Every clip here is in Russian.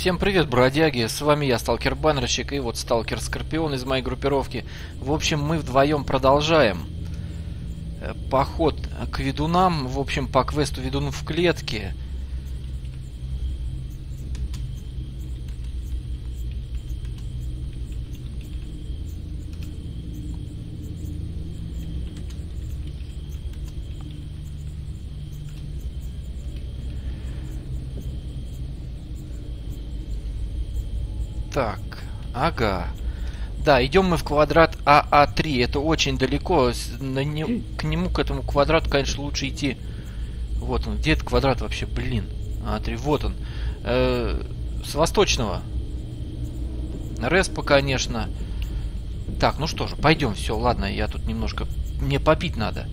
Всем привет, бродяги! С вами я, Сталкер Баннерщик, и вот Сталкер Скорпион из моей группировки. В общем, мы вдвоем продолжаем э, поход к ведунам, в общем, по квесту ведун в клетке. Ага. Да, идем мы в квадрат АА3. Это очень далеко. На не... К нему, к этому квадрату, конечно, лучше идти. Вот он. Где этот квадрат вообще? Блин. А3. Вот он. Э -э с восточного. Респа, конечно. Так, ну что же, пойдем. Все, ладно, я тут немножко... Мне попить надо.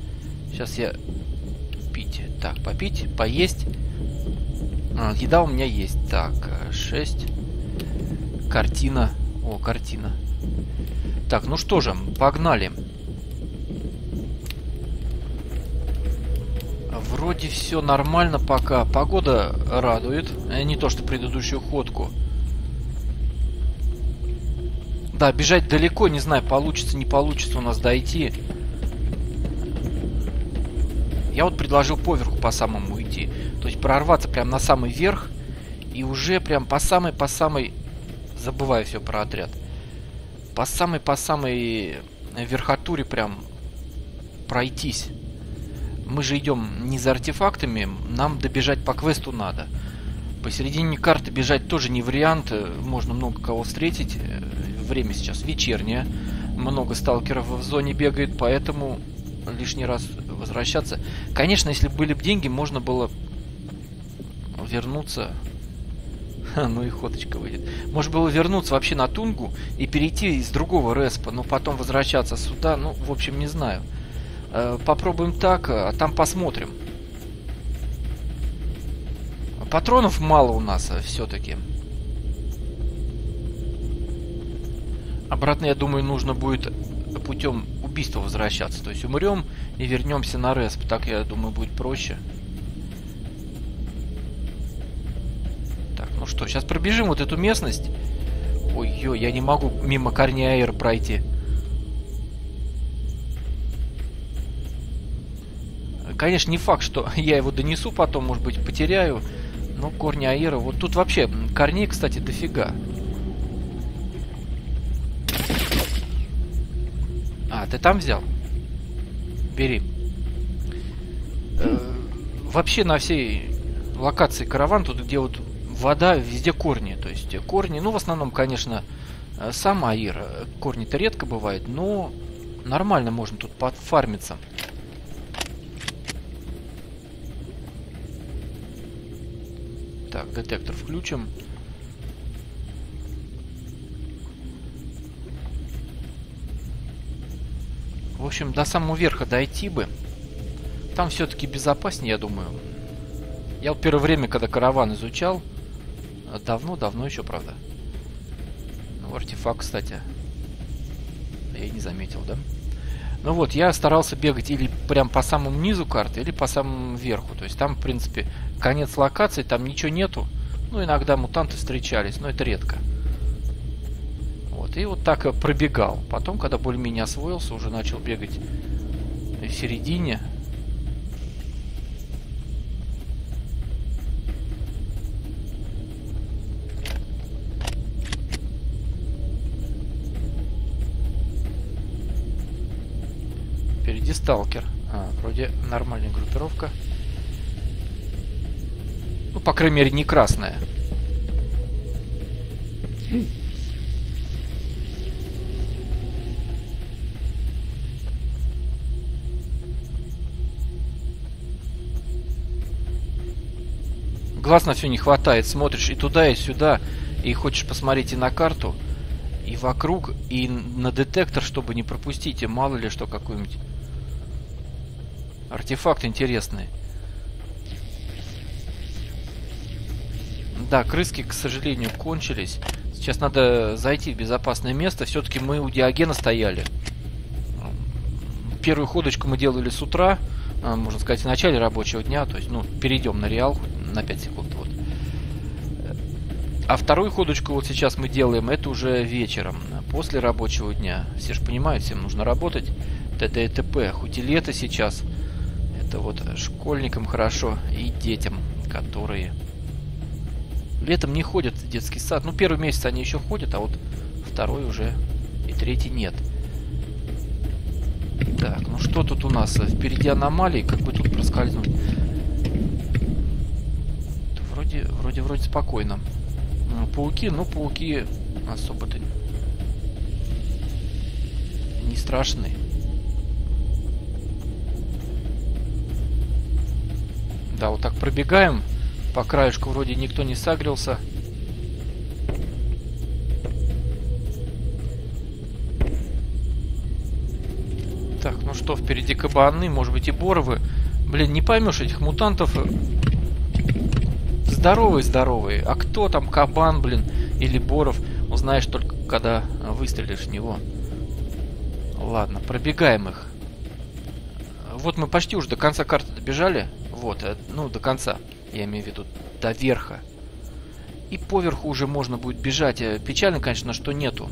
Сейчас я... Пить. Так, попить, поесть. А, еда у меня есть. Так, 6... Картина. О, картина. Так, ну что же, погнали. Вроде все нормально пока. Погода радует. Э, не то, что предыдущую ходку. Да, бежать далеко, не знаю, получится, не получится у нас дойти. Я вот предложил поверху по самому идти. То есть прорваться прям на самый верх. И уже прям по самой-по самой забываю все про отряд. По самой, по самой верхотуре прям пройтись. Мы же идем не за артефактами, нам добежать по квесту надо. Посередине карты бежать тоже не вариант, можно много кого встретить. Время сейчас вечернее, много сталкеров в зоне бегает, поэтому лишний раз возвращаться. Конечно, если были бы деньги, можно было вернуться ну и ходочка выйдет. Может было вернуться вообще на Тунгу и перейти из другого респа, но потом возвращаться сюда, ну, в общем, не знаю. Э, попробуем так, а там посмотрим. Патронов мало у нас э, все-таки. Обратно, я думаю, нужно будет путем убийства возвращаться. То есть умрем и вернемся на респ. Так, я думаю, будет проще. Что, сейчас пробежим вот эту местность. Ой-ой, я не могу мимо корней аэр пройти. Конечно, не факт, что я его донесу потом, может быть, потеряю. Но корни аэра... Вот тут вообще корней, кстати, дофига. А, ты там взял? Бери. Э, вообще на всей локации караван, тут где вот вода, везде корни. То есть корни, ну, в основном, конечно, э, сам аир. Корни-то редко бывает, но нормально можно тут подфармиться. Так, детектор включим. В общем, до самого верха дойти бы. Там все-таки безопаснее, я думаю. Я вот первое время, когда караван изучал, Давно-давно еще, правда. Ну, артефакт, кстати. Я и не заметил, да? Ну вот, я старался бегать или прям по самому низу карты, или по самому верху. То есть там, в принципе, конец локации, там ничего нету. Ну, иногда мутанты встречались, но это редко. Вот, и вот так пробегал. Потом, когда более-менее освоился, уже начал бегать в середине. Сталкер. А, вроде нормальная группировка. Ну, по крайней мере, не красная. Глаз на все не хватает. Смотришь и туда, и сюда, и хочешь посмотреть и на карту, и вокруг, и на детектор, чтобы не пропустить, и мало ли что какую-нибудь Артефакт интересный. Да, крыски, к сожалению, кончились. Сейчас надо зайти в безопасное место. Все-таки мы у Диогена стояли. Первую ходочку мы делали с утра, а, можно сказать, в начале рабочего дня. То есть, ну, перейдем на реал на 5 секунд. Вот. А вторую ходочку вот сейчас мы делаем, это уже вечером, после рабочего дня. Все же понимают, всем нужно работать. т.д. и т.п. Хоть и лето сейчас, это вот школьникам хорошо и детям, которые летом не ходят в детский сад. Ну, первый месяц они еще ходят, а вот второй уже и третий нет. Так, ну что тут у нас? Впереди аномалии, как бы тут проскользнуть? Вроде, вроде, вроде спокойно. Ну, пауки, ну, пауки особо-то не страшные. Да, вот так пробегаем. По краешку вроде никто не сагрился. Так, ну что, впереди кабаны, может быть и боровы. Блин, не поймешь этих мутантов. Здоровый-здоровый. А кто там, кабан, блин, или боров, узнаешь только, когда выстрелишь в него. Ладно, пробегаем их. Вот мы почти уже до конца карты добежали. Вот, э, ну, до конца. Я имею в виду до верха. И поверху уже можно будет бежать. Э, печально, конечно, что нету.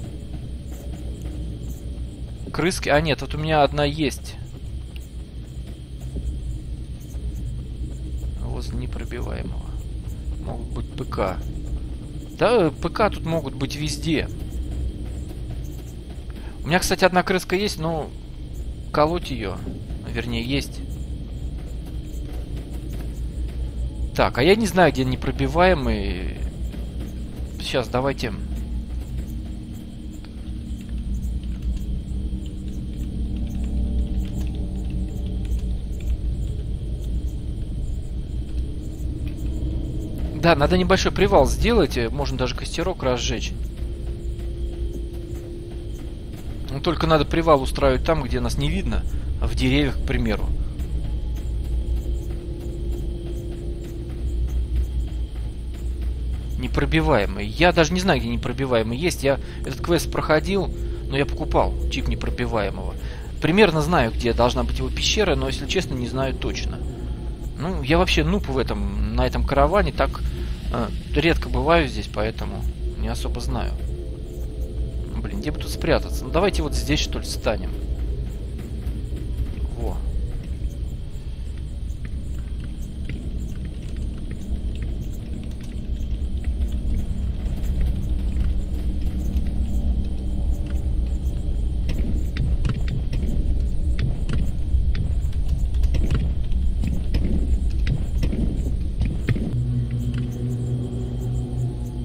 Крыски... А, нет, вот у меня одна есть. Возле непробиваемого. Могут быть ПК. Да, ПК тут могут быть везде. У меня, кстати, одна крыска есть, но колоть ее, вернее, есть. Так, а я не знаю, где непробиваемый. Сейчас, давайте... Да, надо небольшой привал сделать, можно даже костерок разжечь. Но только надо привал устраивать там, где нас не видно, в деревьях, к примеру. Непробиваемый. Я даже не знаю, где непробиваемый есть. Я этот квест проходил, но я покупал чип непробиваемого. Примерно знаю, где должна быть его пещера, но, если честно, не знаю точно. Ну, я вообще нуп в этом, на этом караване, так э, редко бываю здесь, поэтому не особо знаю. Блин, где бы тут спрятаться? Ну, давайте вот здесь, что ли, станем.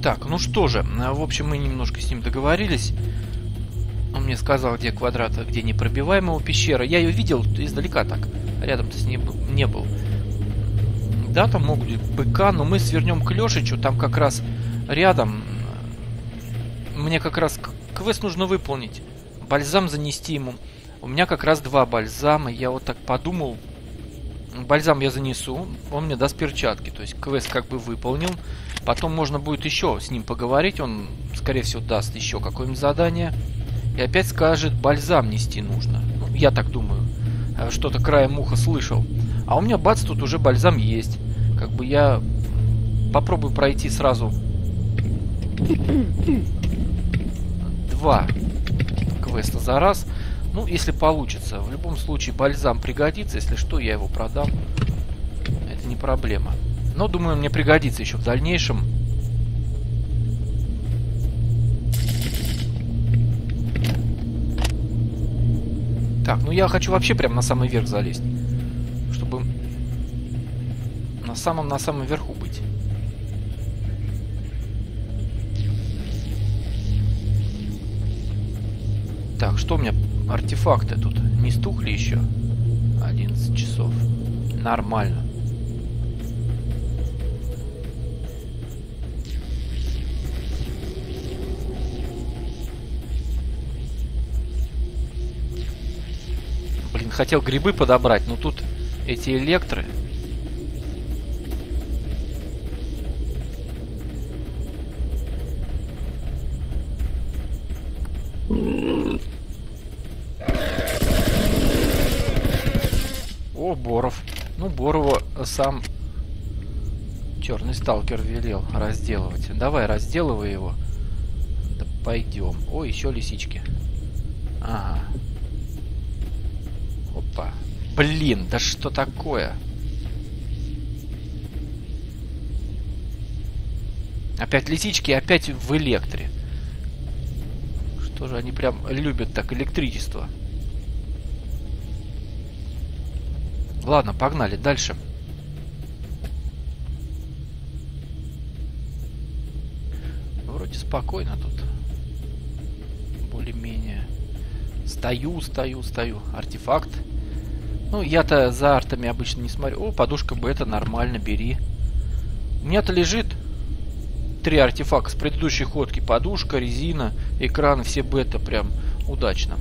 Так, ну что же, в общем, мы немножко с ним договорились. Он мне сказал, где квадрат, а где непробиваемого пещера. Я ее видел издалека так, рядом-то с ним не был. Да, там могут быть БК, но мы свернем к Лешичу, там как раз рядом. Мне как раз квест нужно выполнить. Бальзам занести ему. У меня как раз два бальзама. Я вот так подумал. Бальзам я занесу, он мне даст перчатки. То есть квест как бы выполнил. Потом можно будет еще с ним поговорить. Он, скорее всего, даст еще какое-нибудь задание. И опять скажет, бальзам нести нужно. Ну, я так думаю. Э, что-то краем уха слышал. А у меня, бац, тут уже бальзам есть. Как бы я попробую пройти сразу два квеста за раз. Ну, если получится. В любом случае, бальзам пригодится. Если что, я его продам. Это не проблема. Но, думаю, мне пригодится еще в дальнейшем. Так, ну я хочу вообще прям на самый верх залезть. Чтобы на самом на самом верху быть. Так, что у меня артефакты тут? Не стухли еще? 11 часов. Нормально. хотел грибы подобрать, но тут эти электры. Сам Черный сталкер велел разделывать. Давай, разделывай его. Да пойдем. О, еще лисички. Ага. Опа. Блин, да что такое? Опять лисички, опять в электре. Что же они прям любят так электричество. Ладно, погнали дальше. Вроде спокойно тут. Более-менее. Стою, стою, стою. Артефакт. Ну, я-то за артами обычно не смотрю. О, подушка это нормально, бери. У меня-то лежит три артефакта с предыдущей ходки. Подушка, резина, экран, все бета прям удачно.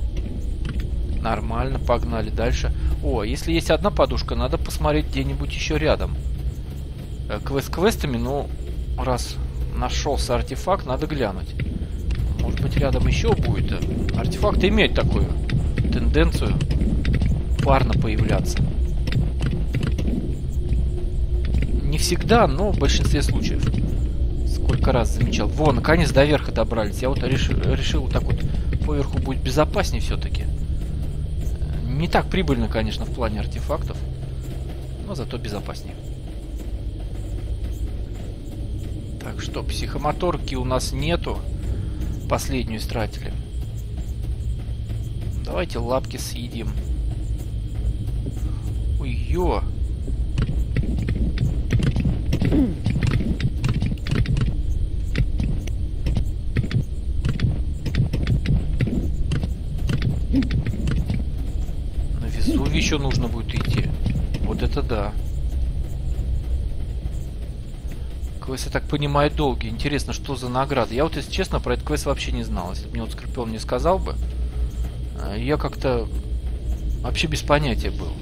Нормально, погнали дальше. О, если есть одна подушка, надо посмотреть где-нибудь еще рядом. Э, квест квестами, ну, раз нашелся артефакт, надо глянуть. Может быть, рядом еще будет. Артефакты имеют такую тенденцию парно появляться. Не всегда, но в большинстве случаев. Сколько раз замечал. Во, наконец до верха добрались. Я вот решил, решил вот так вот поверху будет безопаснее все-таки. Не так прибыльно, конечно, в плане артефактов, но зато безопаснее. Так что, психомоторки у нас нету. Последнюю истратили. Давайте лапки съедим. Ой, ё! еще нужно будет идти. Вот это да. Квест, я так понимаю, долгий. Интересно, что за награда. Я вот, если честно, про этот квест вообще не знал. Если бы мне вот Скорпион не сказал бы, э, я как-то вообще без понятия был.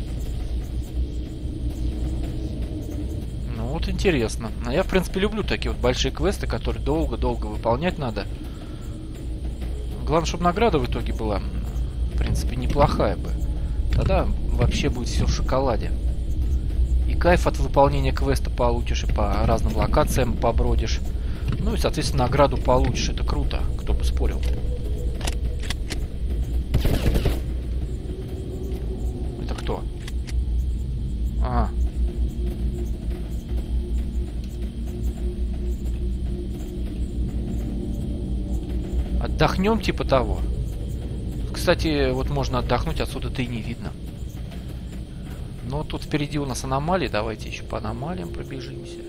Ну вот интересно. А я, в принципе, люблю такие вот большие квесты, которые долго-долго выполнять надо. Главное, чтобы награда в итоге была, в принципе, неплохая бы. Тогда вообще будет все в шоколаде. И кайф от выполнения квеста получишь, и по разным локациям побродишь. Ну и, соответственно, награду получишь. Это круто, кто бы спорил. Это кто? Ага. Отдохнем типа того. Кстати, вот можно отдохнуть, отсюда-то и не видно. Но тут впереди у нас аномалии. Давайте еще по аномалиям пробежимся.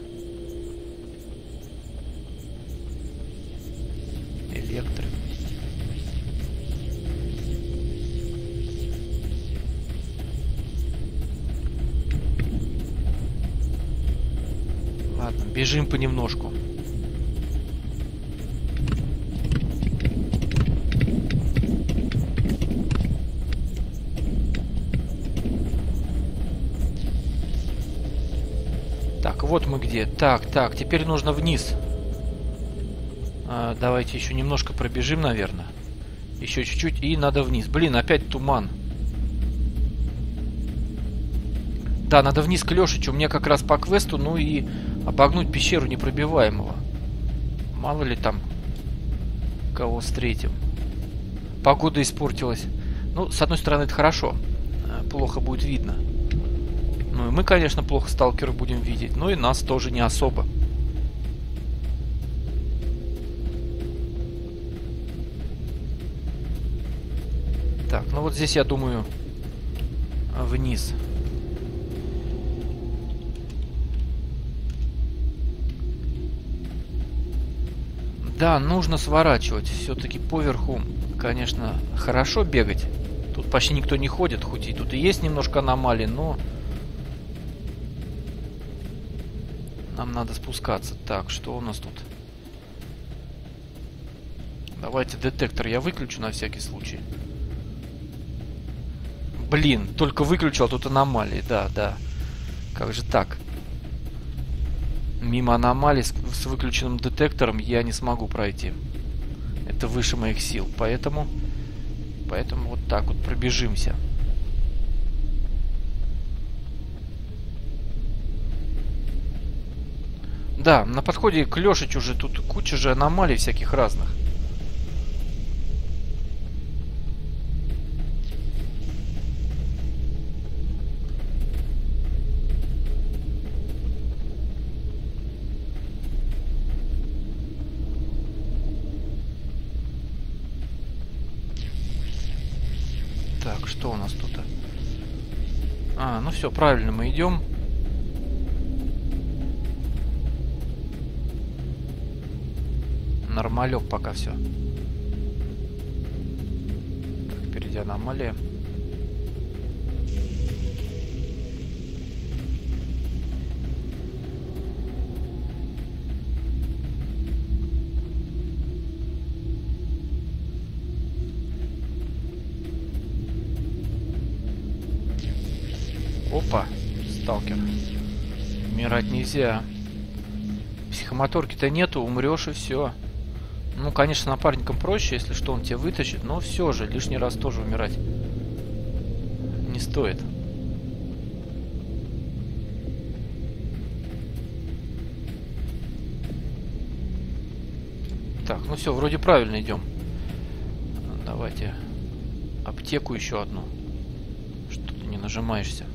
Электро. Ладно, бежим понемножку. Где. Так, так, теперь нужно вниз. А, давайте еще немножко пробежим, наверное. Еще чуть-чуть, и надо вниз. Блин, опять туман. Да, надо вниз к Лешичу. Меня как раз по квесту, ну и обогнуть пещеру непробиваемого. Мало ли там кого встретим. Погода испортилась. Ну, с одной стороны, это хорошо. А, плохо будет видно. Ну и мы, конечно, плохо сталкеров будем видеть, но и нас тоже не особо. Так, ну вот здесь, я думаю, вниз. Да, нужно сворачивать. Все-таки поверху, конечно, хорошо бегать. Тут почти никто не ходит, хоть и тут и есть немножко аномалий, но Нам надо спускаться. Так, что у нас тут? Давайте детектор я выключу на всякий случай. Блин, только выключил, а тут аномалии. Да, да. Как же так? Мимо аномалий с, с выключенным детектором я не смогу пройти. Это выше моих сил. Поэтому... Поэтому вот так вот пробежимся. Да, на подходе к Лешич уже тут куча же аномалий всяких разных. Так, что у нас тут? А, ну все, правильно мы идем. Нормалек пока все. Впереди аномалия. Опа, сталкер. Умирать нельзя. Психомоторки-то нету, умрешь и все. Ну, конечно, напарником проще, если что, он тебя вытащит, но все же, лишний раз тоже умирать не стоит. Так, ну все, вроде правильно идем. Давайте аптеку еще одну. Что ты не нажимаешься?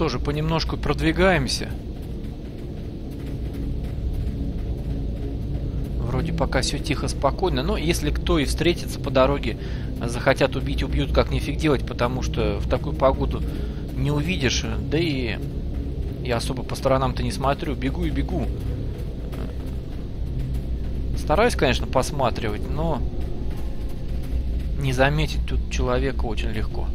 Так, ну что же, понемножку продвигаемся. Вроде пока все тихо, спокойно. Но если кто и встретится по дороге, захотят убить, убьют, как нифиг делать, потому что в такую погоду не увидишь. Да и я особо по сторонам-то не смотрю. Бегу и бегу. Стараюсь, конечно, посматривать, но не заметить тут человека очень легко.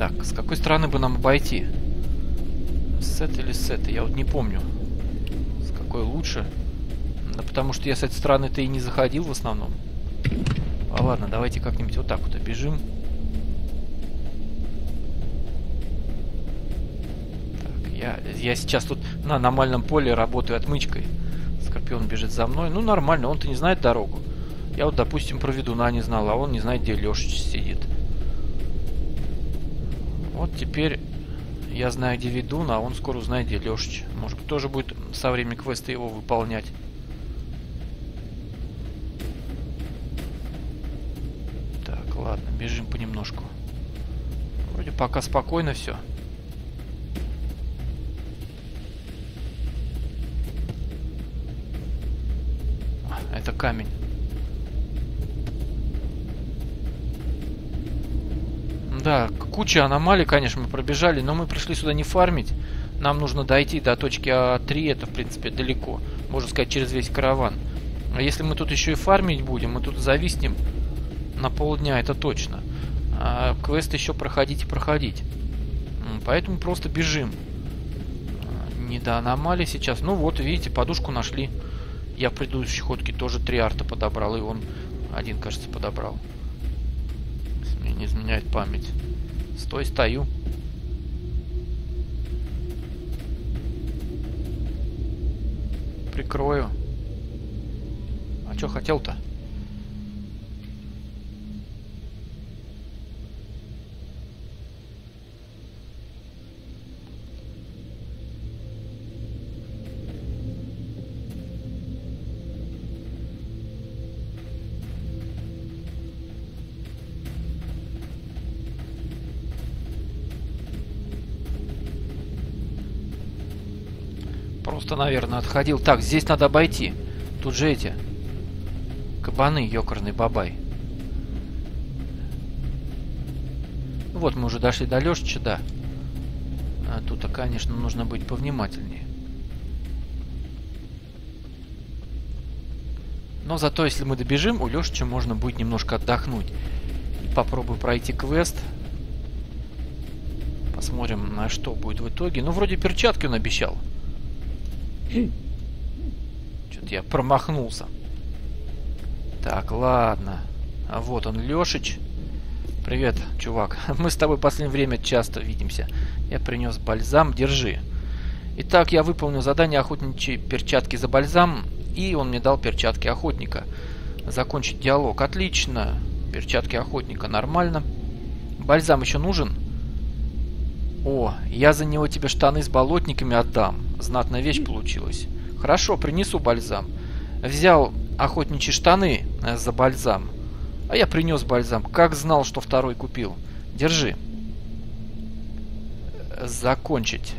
Так, с какой стороны бы нам обойти? С этой или с этой? Я вот не помню. С какой лучше? Да потому что я с этой стороны-то и не заходил в основном. А ладно, давайте как-нибудь вот так вот обежим. Так, я, я сейчас тут на аномальном поле работаю отмычкой. Скорпион бежит за мной. Ну, нормально, он-то не знает дорогу. Я вот, допустим, про ведуна не знал, а он не знает, где Лешич сидит. Вот теперь я знаю, где ведун, а он скоро узнает, где Лешич. Может, тоже будет со временем квеста его выполнять. Так, ладно, бежим понемножку. Вроде пока спокойно все. Это камень. Да, куча аномалий, конечно, мы пробежали, но мы пришли сюда не фармить. Нам нужно дойти до точки А3, это, в принципе, далеко. Можно сказать, через весь караван. А если мы тут еще и фармить будем, мы тут зависнем на полдня, это точно. А квест еще проходить и проходить. Поэтому просто бежим. Не до аномалий сейчас. Ну вот, видите, подушку нашли. Я в предыдущей ходке тоже три арта подобрал, и он один, кажется, подобрал не изменяет память. Стой, стою. Прикрою. А что хотел-то? Наверное, отходил. Так, здесь надо обойти. Тут же эти кабаны, ёкарный бабай. Вот мы уже дошли до Лешича, да. А тут, конечно, нужно быть повнимательнее. Но зато, если мы добежим, у Лешича можно будет немножко отдохнуть. Попробую пройти квест. Посмотрим, на что будет в итоге. Ну, вроде перчатки он обещал.「Что-то я промахнулся. Так, ладно. А вот он, Лешич. Привет, чувак. Мы с тобой в последнее время часто видимся. Я принес бальзам, держи. Итак, я выполнил задание охотничьей перчатки за бальзам, и он мне дал перчатки охотника. Закончить диалог. Отлично. Перчатки охотника нормально. Бальзам еще нужен? О, я за него тебе штаны с болотниками отдам. Знатная вещь получилась. Хорошо, принесу бальзам. Взял охотничьи штаны э, за бальзам. А я принес бальзам. Как знал, что второй купил. Держи. Закончить.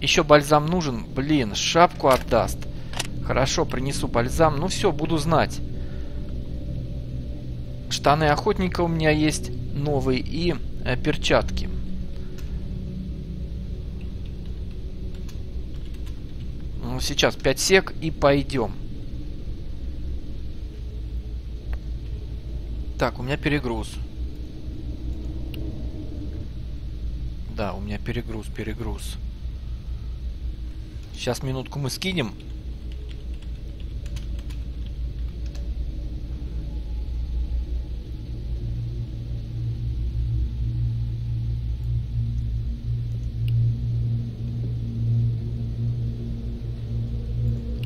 Еще бальзам нужен? Блин, шапку отдаст. Хорошо, принесу бальзам. Ну все, буду знать. Штаны охотника у меня есть новые и э, перчатки. Ну, сейчас 5 сек и пойдем. Так, у меня перегруз. Да, у меня перегруз, перегруз. Сейчас минутку мы скинем.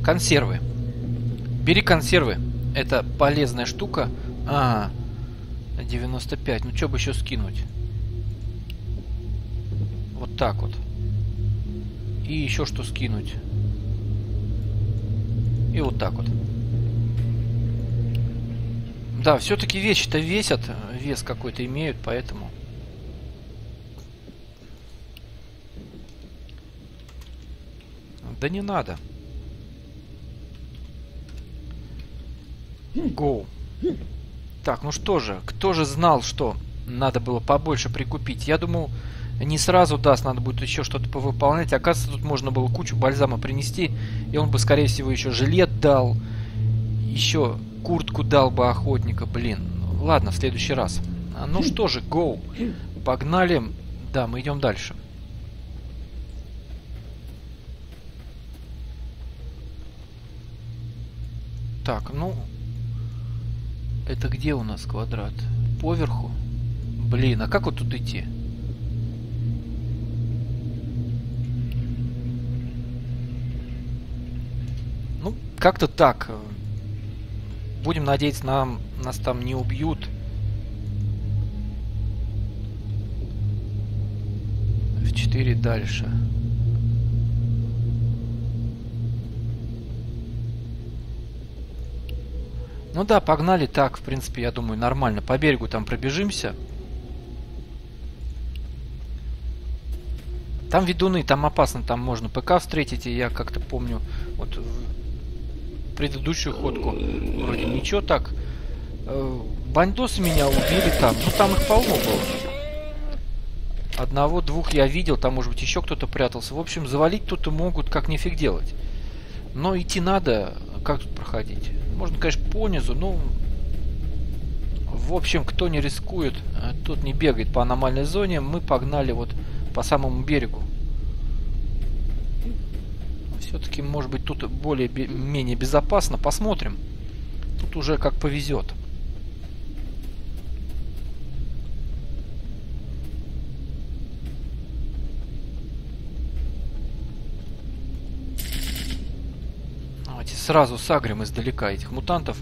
Консервы. Бери консервы. Это полезная штука. А, 95. Ну, что бы еще скинуть? Вот так вот. И еще что скинуть. И вот так вот. Да, все-таки вещи-то весят. Вес какой-то имеют, поэтому... Да не надо. Go. Так, ну что же, кто же знал, что надо было побольше прикупить? Я думал, не сразу даст, надо будет еще что-то повыполнять. Оказывается, тут можно было кучу бальзама принести, и он бы, скорее всего, еще жилет дал, еще куртку дал бы охотника. Блин, ладно, в следующий раз. А, ну что же, go. Погнали. Да, мы идем дальше. Так, ну, это где у нас квадрат? Поверху? Блин, а как вот тут идти? Ну, как-то так. Будем надеяться, нам, нас там не убьют. В 4 дальше. Ну да, погнали так, в принципе, я думаю, нормально. По берегу там пробежимся. Там ведуны, там опасно, там можно ПК встретить, и я как-то помню, вот в предыдущую ходку вроде ничего так. Э, бандосы меня убили там, ну там их полно было. Одного-двух я видел, там может быть еще кто-то прятался. В общем, завалить тут и могут как нифиг делать. Но идти надо, как тут проходить? Можно, конечно, по низу, но... В общем, кто не рискует, э, тот не бегает по аномальной зоне. Мы погнали вот по самому берегу. Все-таки, может быть, тут более-менее безопасно. Посмотрим. Тут уже как повезет. Сразу сагрим издалека этих мутантов.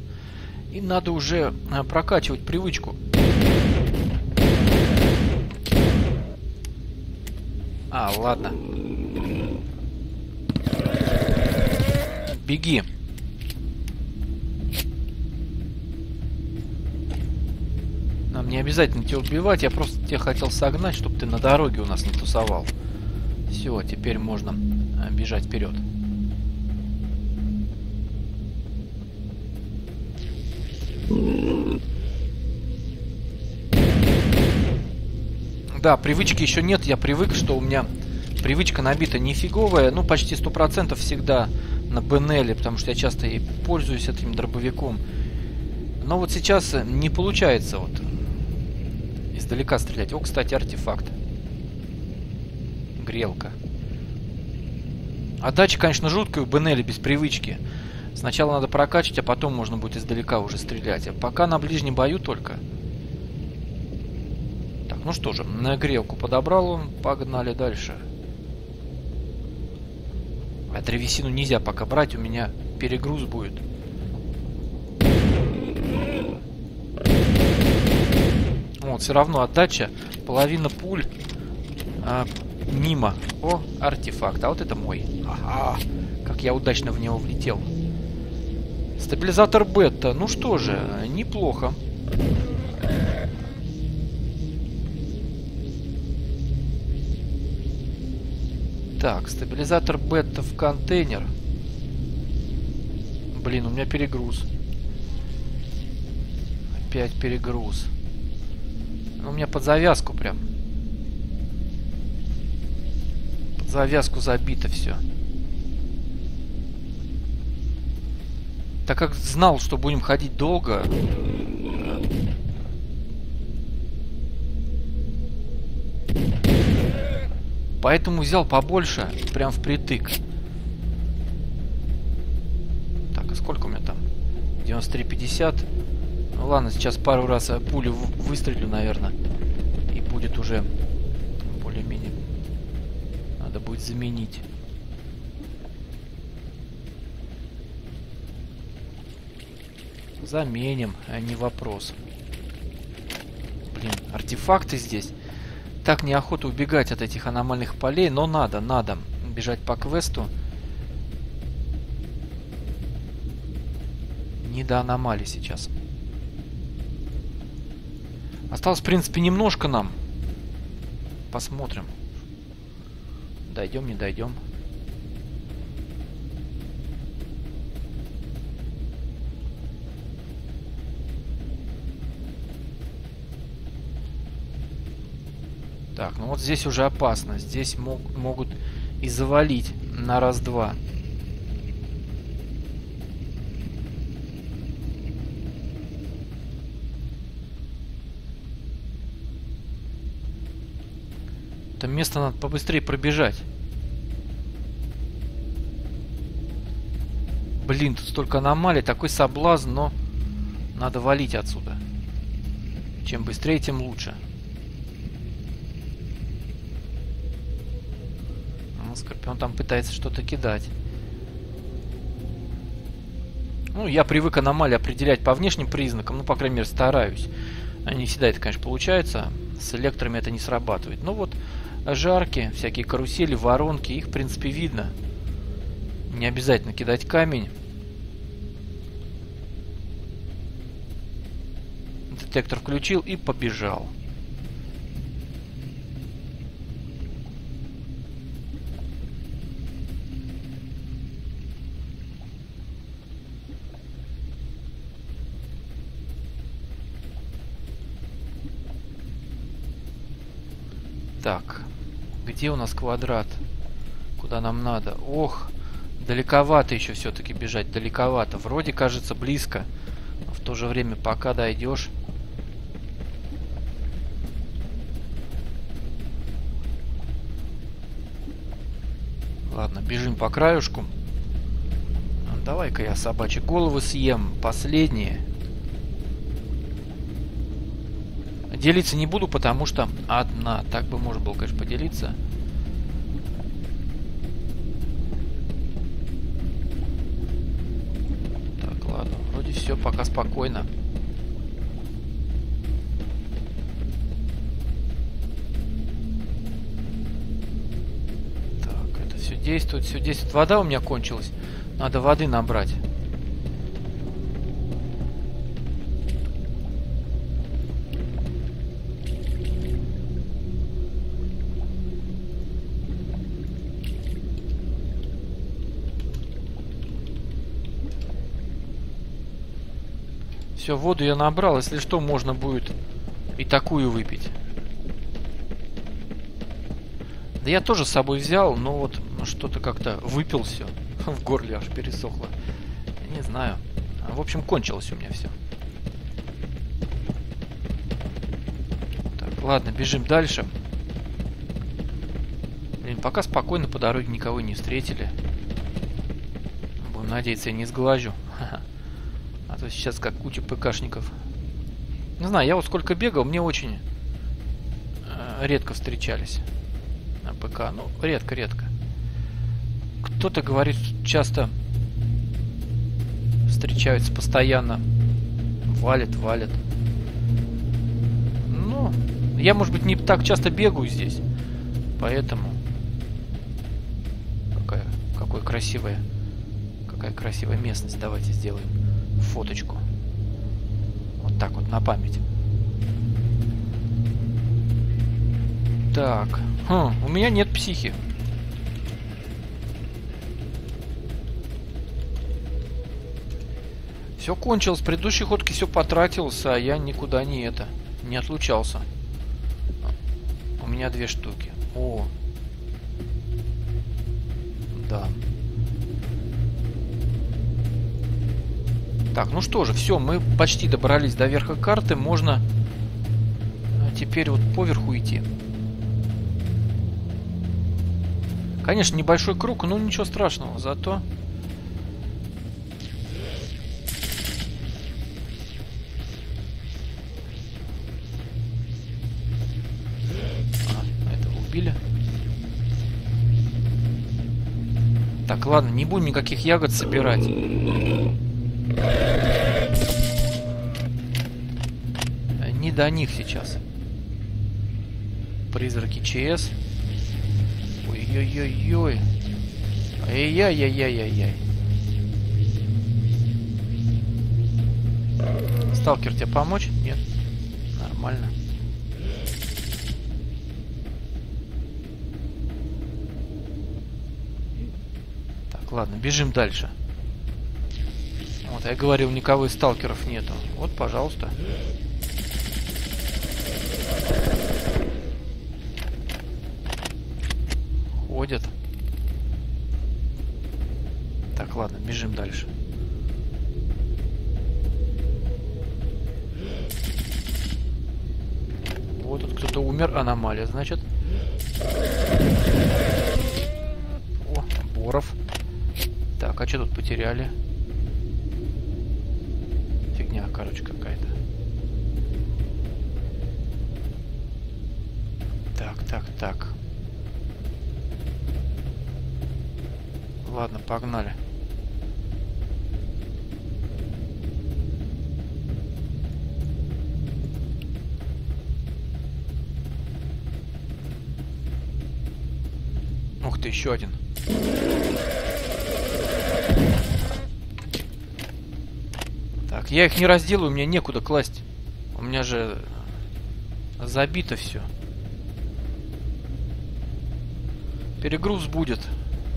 И надо уже а, прокачивать привычку. А, ладно. Беги. Нам не обязательно тебя убивать, я просто тебя хотел согнать, чтобы ты на дороге у нас не тусовал. Все, теперь можно а, бежать вперед. Да, привычки еще нет. Я привык, что у меня привычка набита нифиговая. Ну, почти 100% всегда на Бенеле, потому что я часто и пользуюсь этим дробовиком. Но вот сейчас не получается вот издалека стрелять. О, кстати, артефакт. Грелка. Отдача, конечно, жуткая у Бенели без привычки. Сначала надо прокачивать, а потом можно будет издалека уже стрелять. А пока на ближнем бою только. Так, ну что же, на грелку подобрал погнали дальше. А древесину нельзя пока брать, у меня перегруз будет. Вот, все равно отдача, половина пуль а, мимо. О, артефакт, а вот это мой. Ага, как я удачно в него влетел. Стабилизатор бета. Ну что же, неплохо. Так, стабилизатор бета в контейнер. Блин, у меня перегруз. Опять перегруз. Ну, у меня под завязку прям. Под завязку забито все. Так как знал, что будем ходить долго... Поэтому взял побольше, прям впритык. Так, а сколько у меня там? 93,50. Ну ладно, сейчас пару раз пулю выстрелю, наверное. И будет уже более-менее... Надо будет заменить. Заменим, а не вопрос. Блин, артефакты здесь. Так неохота убегать от этих аномальных полей, но надо, надо бежать по квесту. Не до аномалий сейчас. Осталось, в принципе, немножко нам. Посмотрим. Дойдем, не дойдем. Так, ну вот здесь уже опасно. Здесь мог, могут и завалить на раз-два. Это место надо побыстрее пробежать. Блин, тут столько аномалий, такой соблазн, но надо валить отсюда. Чем быстрее, тем лучше. Он там пытается что-то кидать. Ну, я привык аномалии определять по внешним признакам, ну, по крайней мере, стараюсь. Не всегда это, конечно, получается. С электрами это не срабатывает. Ну вот, жарки, всякие карусели, воронки, их, в принципе, видно. Не обязательно кидать камень. Детектор включил и побежал. Где у нас квадрат? Куда нам надо? Ох, далековато еще все-таки бежать, далековато. Вроде кажется близко, но в то же время пока дойдешь... Ладно, бежим по краюшку. Давай-ка я собачьи головы съем. Последние. Делиться не буду, потому что одна. Так бы можно было, конечно, поделиться. Так, ладно. Вроде все пока спокойно. Так, это все действует, все действует. Вода у меня кончилась. Надо воды набрать. Все, воду я набрал. Если что, можно будет и такую выпить. Да я тоже с собой взял, но вот что-то как-то выпил все. В горле аж пересохло. Не знаю. А, в общем, кончилось у меня все. Так, ладно, бежим дальше. Блин, пока спокойно по дороге никого не встретили. Будем надеяться, я не сглажу. А то сейчас как куча ПКшников. Не знаю, я вот сколько бегал, мне очень э, редко встречались на ПК. Ну, редко-редко. Кто-то говорит, часто встречаются постоянно. Валит, валит. Ну, я, может быть, не так часто бегаю здесь. Поэтому... Какая, какое красивое... Какая красивая местность. Давайте сделаем фоточку. Вот так вот, на память. Так. Хм, у меня нет психи. Все кончилось. Предыдущей ходки все потратился, а я никуда не это. Не отлучался. У меня две штуки. О. Да. Так, ну что же, все, мы почти добрались до верха карты. Можно теперь вот поверху идти. Конечно, небольшой круг, но ничего страшного. Зато убили. Так, ладно, не будем никаких ягод собирать. До них сейчас. Призраки ЧС. Ой-ой-ой-ой. Ай-яй-яй-яй-яй-яй. Сталкер, тебе помочь? Нет? Нормально. ладно, бежим дальше. Вот, я говорил, никого из сталкеров нету. Вот, пожалуйста. Ходят. Так, ладно, бежим дальше. Вот тут кто-то умер, аномалия, значит. О, Боров. Так, а что тут потеряли? Фигня, короче, какая-то. Так, так, так. Ладно, погнали. Ух ты, еще один. Так, я их не разделаю, мне некуда класть. У меня же забито все. Перегруз будет.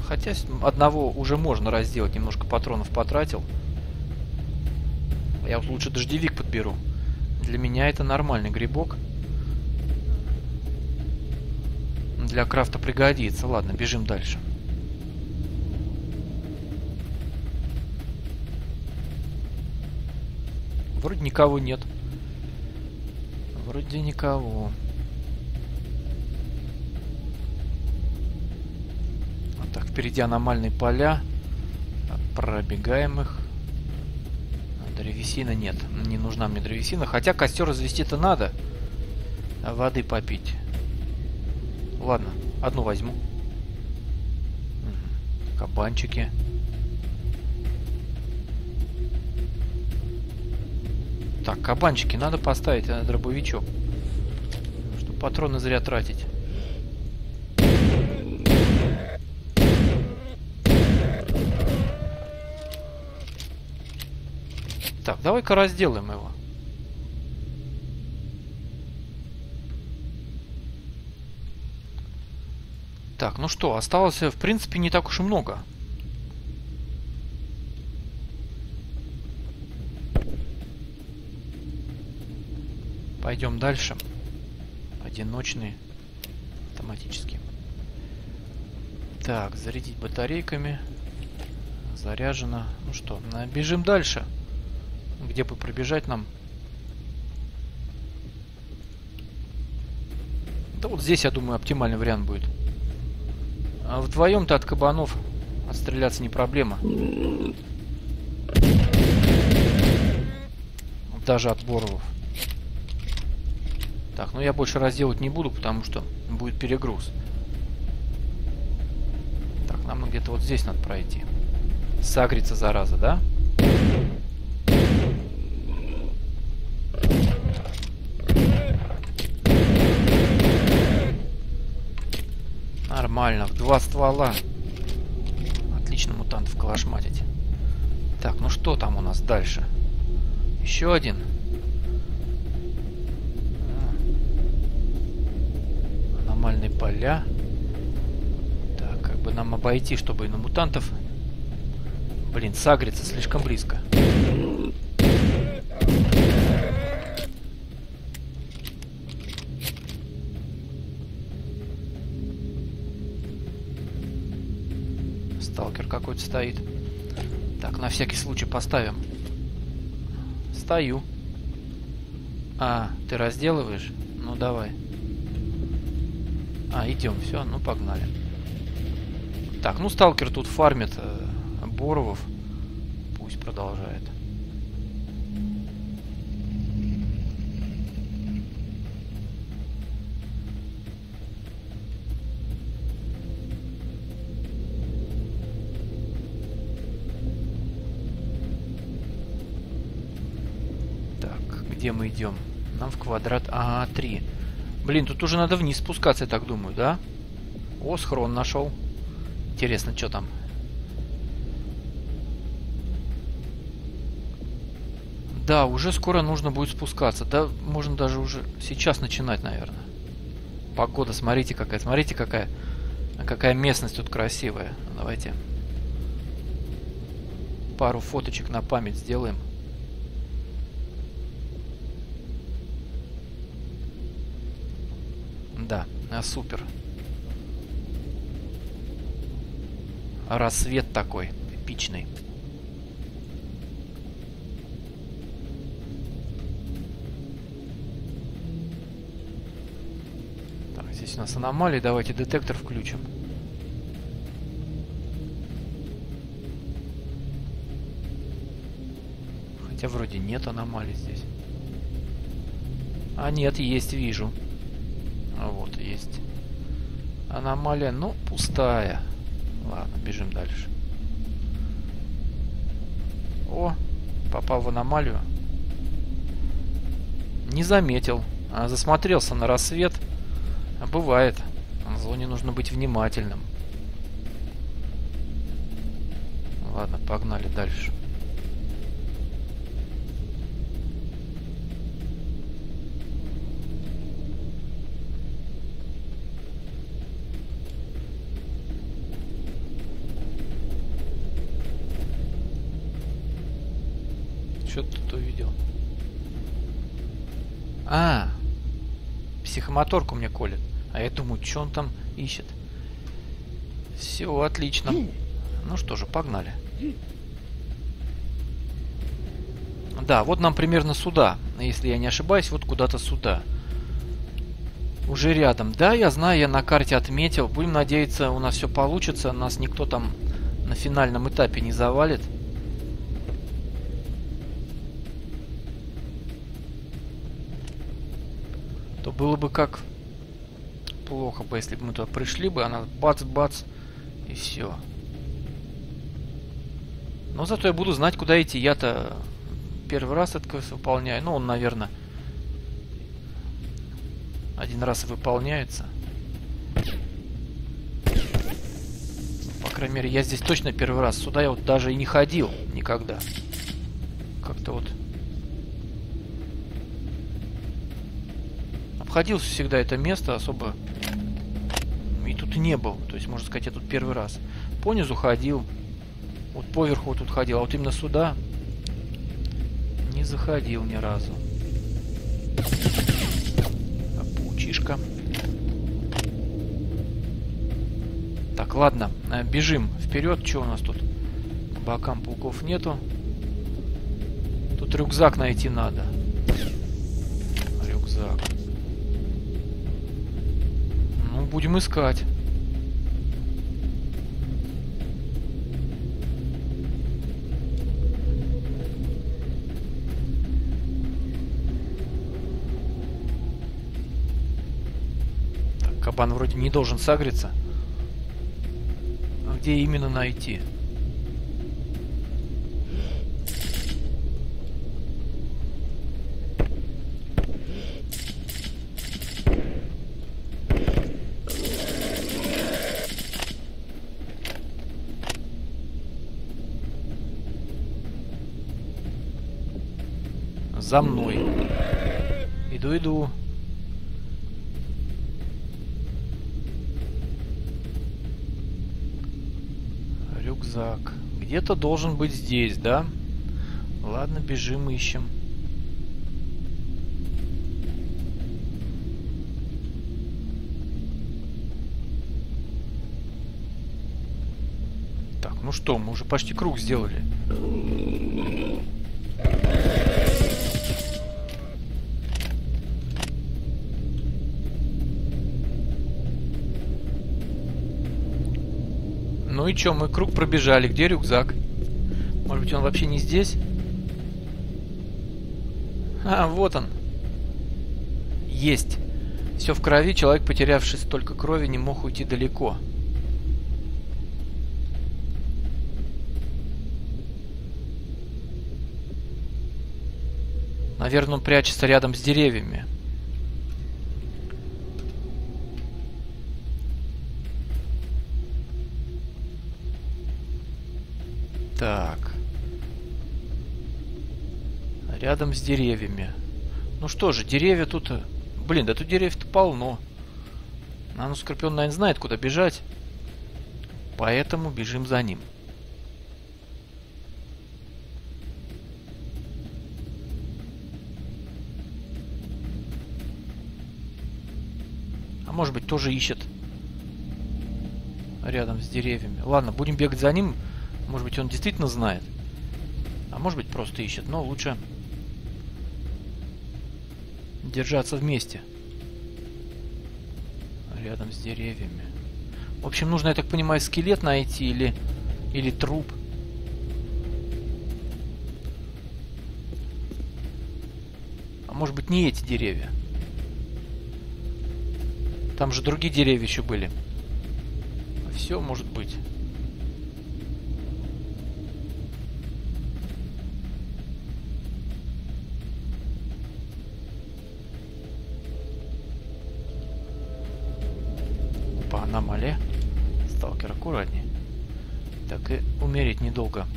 Хотя одного уже можно разделать, немножко патронов потратил. Я вот лучше дождевик подберу. Для меня это нормальный грибок. Для крафта пригодится. Ладно, бежим дальше. Вроде никого нет. Вроде никого. Впереди аномальные поля. Пробегаем их. Древесина нет. Не нужна мне древесина. Хотя костер развести-то надо. А воды попить. Ладно, одну возьму. Кабанчики. Так, кабанчики надо поставить на дробовичок. Чтобы патроны зря тратить. Так, давай-ка разделаем его. Так, ну что, осталось, в принципе, не так уж и много. Пойдем дальше. Одиночные. Автоматически. Так, зарядить батарейками. Заряжено. Ну что, бежим дальше. Где бы пробежать нам? Да вот здесь, я думаю, оптимальный вариант будет. А вдвоем-то от кабанов Отстреляться не проблема. Даже от боровов. Так, ну я больше разделать не буду, потому что будет перегруз. Так, нам где-то вот здесь надо пройти. Сагрится, зараза, да? Нормально, в два ствола. Отлично мутантов калашматить. Так, ну что там у нас дальше? Еще один. Аномальные поля. Так, как бы нам обойти, чтобы и на мутантов... Блин, сагрится слишком близко. Сталкер какой-то стоит. Так, на всякий случай поставим. Стою. А, ты разделываешь? Ну давай. А, идем, все, ну погнали. Так, ну сталкер тут фармит э, Боровов. Пусть продолжает. Где мы идем? Нам в квадрат А3. Блин, тут уже надо вниз спускаться, я так думаю, да? О, схрон нашел. Интересно, что там? Да, уже скоро нужно будет спускаться. Да, можно даже уже сейчас начинать, наверное. Погода, смотрите какая. Смотрите какая. Какая местность тут красивая. Давайте пару фоточек на память сделаем. Да, а, супер. Рассвет такой, эпичный. Так, здесь у нас аномалии. Давайте детектор включим. Хотя вроде нет аномалий здесь. А нет, есть, вижу. Вот есть. Аномалия, ну, пустая. Ладно, бежим дальше. О, попал в аномалию. Не заметил. А засмотрелся на рассвет. А бывает. На зоне нужно быть внимательным. Ладно, погнали дальше. Психомоторку мне колет. А я думаю, что он там ищет. Все, отлично. Ну что же, погнали. Да, вот нам примерно сюда. Если я не ошибаюсь, вот куда-то сюда. Уже рядом. Да, я знаю, я на карте отметил. Будем надеяться, у нас все получится. Нас никто там на финальном этапе не завалит. То было бы как плохо бы, если бы мы туда пришли бы, она бац-бац, и все. Но зато я буду знать, куда идти. Я-то первый раз квест выполняю. Ну, он, наверное, один раз выполняется. По крайней мере, я здесь точно первый раз. Сюда я вот даже и не ходил никогда. Как-то вот обходил всегда это место особо. И тут не был. То есть, можно сказать, я тут первый раз. По низу ходил. Вот поверху вот тут ходил. А вот именно сюда не заходил ни разу. Так, паучишка. Так, ладно. Э, бежим вперед. Что у нас тут? По бокам пауков нету. Тут рюкзак найти надо. Рюкзак будем искать. Кабан вроде не должен сагриться. А где именно найти? За мной. Иду, иду. Рюкзак. Где-то должен быть здесь, да? Ладно, бежим, ищем. Так, ну что, мы уже почти круг сделали. Ну и чё, мы круг пробежали. Где рюкзак? Может быть, он вообще не здесь? А, вот он. Есть. Все в крови, человек, потерявший столько крови, не мог уйти далеко. Наверное, он прячется рядом с деревьями. Рядом с деревьями. Ну что же, деревья тут... Блин, да тут деревьев-то полно. А ну, Скорпион, наверное, знает, куда бежать. Поэтому бежим за ним. А может быть, тоже ищет рядом с деревьями. Ладно, будем бегать за ним. Может быть, он действительно знает. А может быть, просто ищет. Но лучше держаться вместе. Рядом с деревьями. В общем, нужно, я так понимаю, скелет найти или, или труп. А может быть, не эти деревья. Там же другие деревья еще были. Все может быть. Умереть недолго.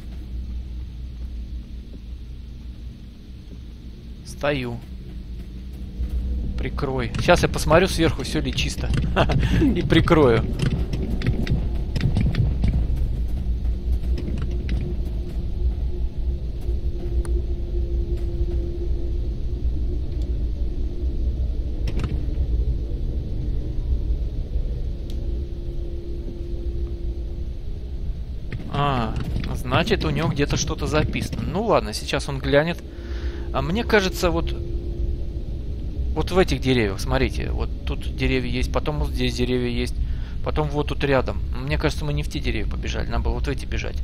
Стою. Прикрой. Сейчас я посмотрю сверху, все ли чисто. И прикрою. Значит, у него где-то что-то записано. Ну ладно, сейчас он глянет. А мне кажется, вот... Вот в этих деревьях, смотрите, вот тут деревья есть, потом вот здесь деревья есть, потом вот тут рядом. Мне кажется, мы не в те деревья побежали, нам было вот в эти бежать.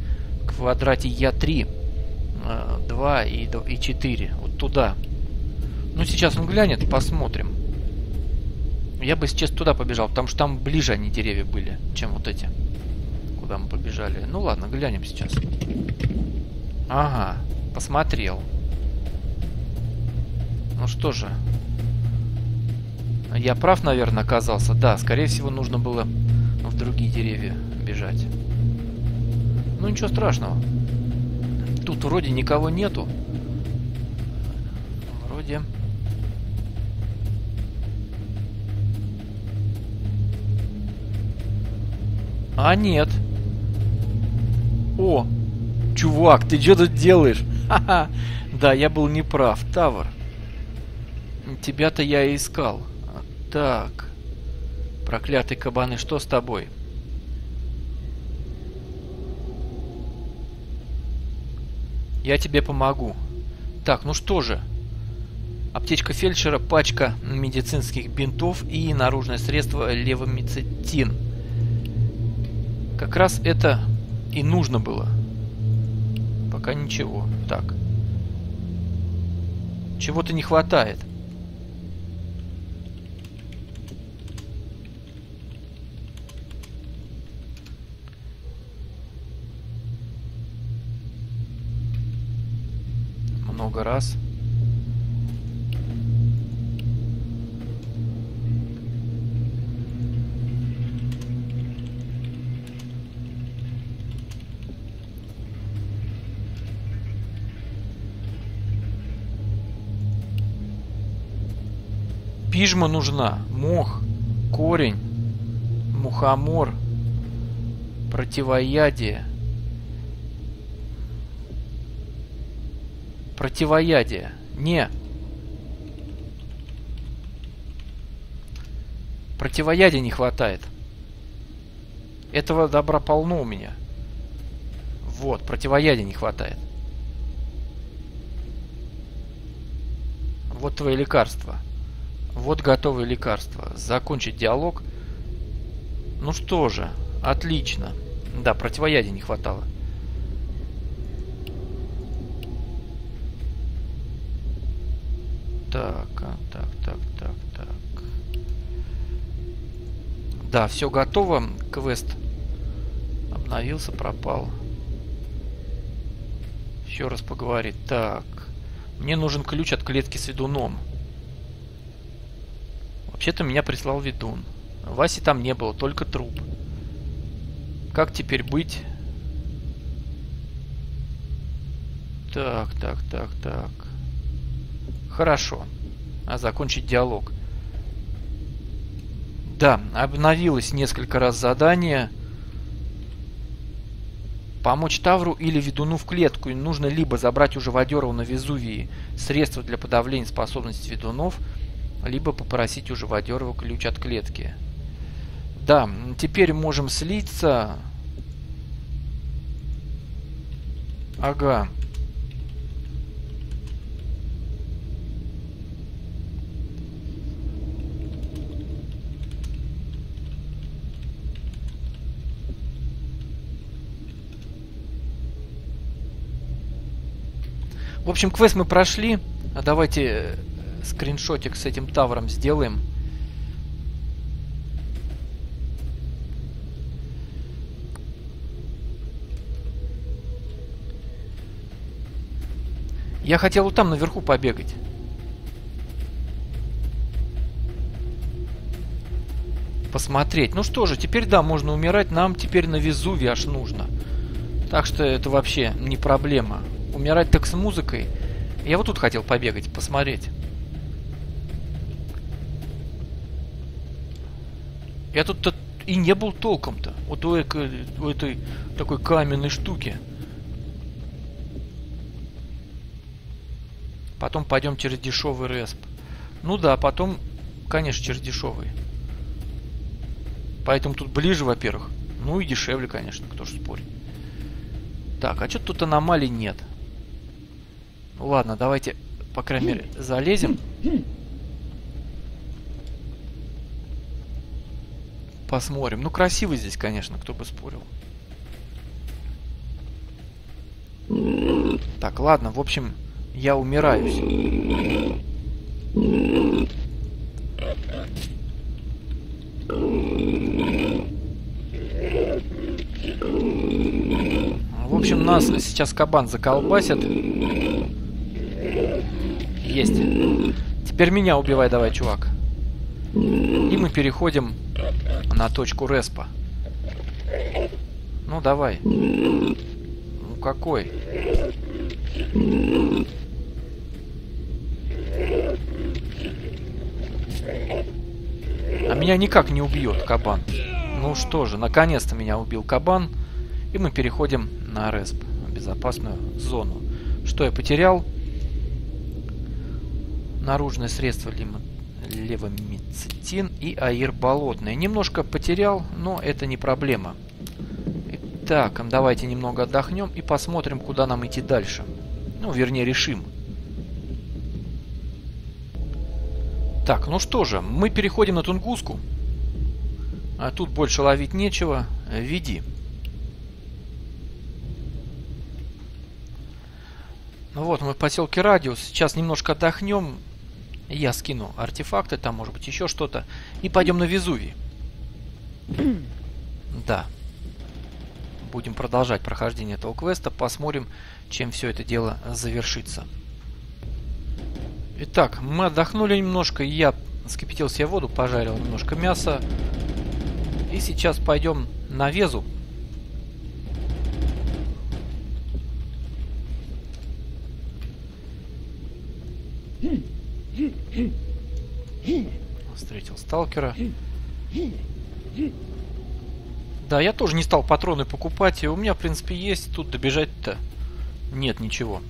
В квадрате Я3, 2 и, и 4, вот туда. Ну, сейчас он глянет, посмотрим. Я бы сейчас туда побежал, потому что там ближе они деревья были, чем вот эти куда мы побежали. Ну ладно, глянем сейчас. Ага, посмотрел. Ну что же. Я прав, наверное, оказался. Да, скорее всего, нужно было в другие деревья бежать. Ну ничего страшного. Тут вроде никого нету. Вроде... А, нет. О, чувак, ты что тут делаешь? Ха-ха. Да, я был неправ. Тавр. Тебя-то я и искал. Так. Проклятые кабаны, что с тобой? Я тебе помогу. Так, ну что же. Аптечка фельдшера, пачка медицинских бинтов и наружное средство левомицетин. Как раз это и нужно было. Пока ничего. Так. Чего-то не хватает. Много раз. Раз. Пижма нужна. Мох, корень, мухомор, противоядие. Противоядие. Не. Противоядия не хватает. Этого добра полно у меня. Вот, противоядия не хватает. Вот твои лекарства. Вот готовые лекарства. Закончить диалог. Ну что же, отлично. Да, противоядия не хватало. Так, а, так, так, так, так. Да, все готово. Квест обновился, пропал. Еще раз поговорит. Так. Мне нужен ключ от клетки с ведуном. Вообще-то меня прислал ведун. Васи там не было, только труп. Как теперь быть? Так, так, так, так. Хорошо. А закончить диалог. Да, обновилось несколько раз задание. Помочь Тавру или ведуну в клетку. И нужно либо забрать у живодеров на Везувии средства для подавления способностей ведунов, либо попросить у живодерова ключ от клетки. Да, теперь можем слиться. Ага. В общем, квест мы прошли. А давайте э, скриншотик с этим тавром сделаем. Я хотел вот там наверху побегать. Посмотреть. Ну что же, теперь да, можно умирать. Нам теперь на Везуве аж нужно. Так что это вообще не проблема. Умирать так с музыкой. Я вот тут хотел побегать, посмотреть. Я тут и не был толком-то. Вот у, этой, у этой такой каменной штуки. Потом пойдем через дешевый респ. Ну да, потом, конечно, через дешевый. Поэтому тут ближе, во-первых. Ну и дешевле, конечно, кто же спорит. Так, а что тут аномалий нет? Ну ладно, давайте, по крайней мере, залезем. Посмотрим. Ну, красиво здесь, конечно, кто бы спорил. Так, ладно, в общем, я умираюсь. В общем, нас сейчас кабан заколбасит. Есть. Теперь меня убивай давай, чувак. И мы переходим на точку респа. Ну, давай. Ну, какой? А меня никак не убьет кабан. Ну что же, наконец-то меня убил кабан. И мы переходим на респ, безопасную зону. Что я потерял? Наружное средство левомицетин и аир болотный. Немножко потерял, но это не проблема. Итак, давайте немного отдохнем и посмотрим, куда нам идти дальше. Ну, вернее, решим. Так, ну что же, мы переходим на Тунгуску. А тут больше ловить нечего. Веди. Ну вот, мы в поселке Радиус. Сейчас немножко отдохнем. Я скину артефакты, там может быть еще что-то. И пойдем на Везувий. да. Будем продолжать прохождение этого квеста. Посмотрим, чем все это дело завершится. Итак, мы отдохнули немножко, я скипятил себе воду, пожарил немножко мяса. И сейчас пойдем на везу. Встретил сталкера. Да, я тоже не стал патроны покупать, и у меня, в принципе, есть. Тут добежать-то нет ничего.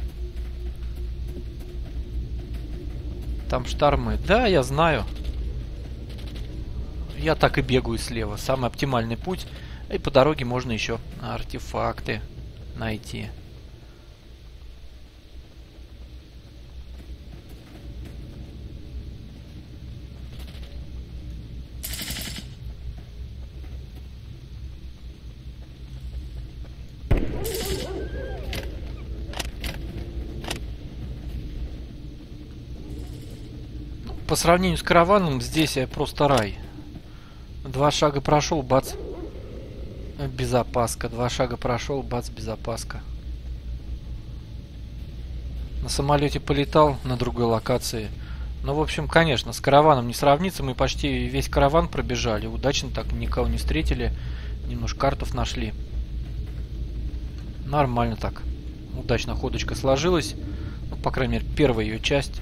Там штормы. Да, я знаю. Я так и бегаю слева. Самый оптимальный путь. И по дороге можно еще артефакты найти. по сравнению с караваном, здесь я просто рай. Два шага прошел, бац. Безопаска. Два шага прошел, бац, безопаска. На самолете полетал на другой локации. Ну, в общем, конечно, с караваном не сравнится. Мы почти весь караван пробежали. Удачно так никого не встретили. Немножко картов нашли. Нормально так. Удачно ходочка сложилась. Ну, по крайней мере, первая ее часть.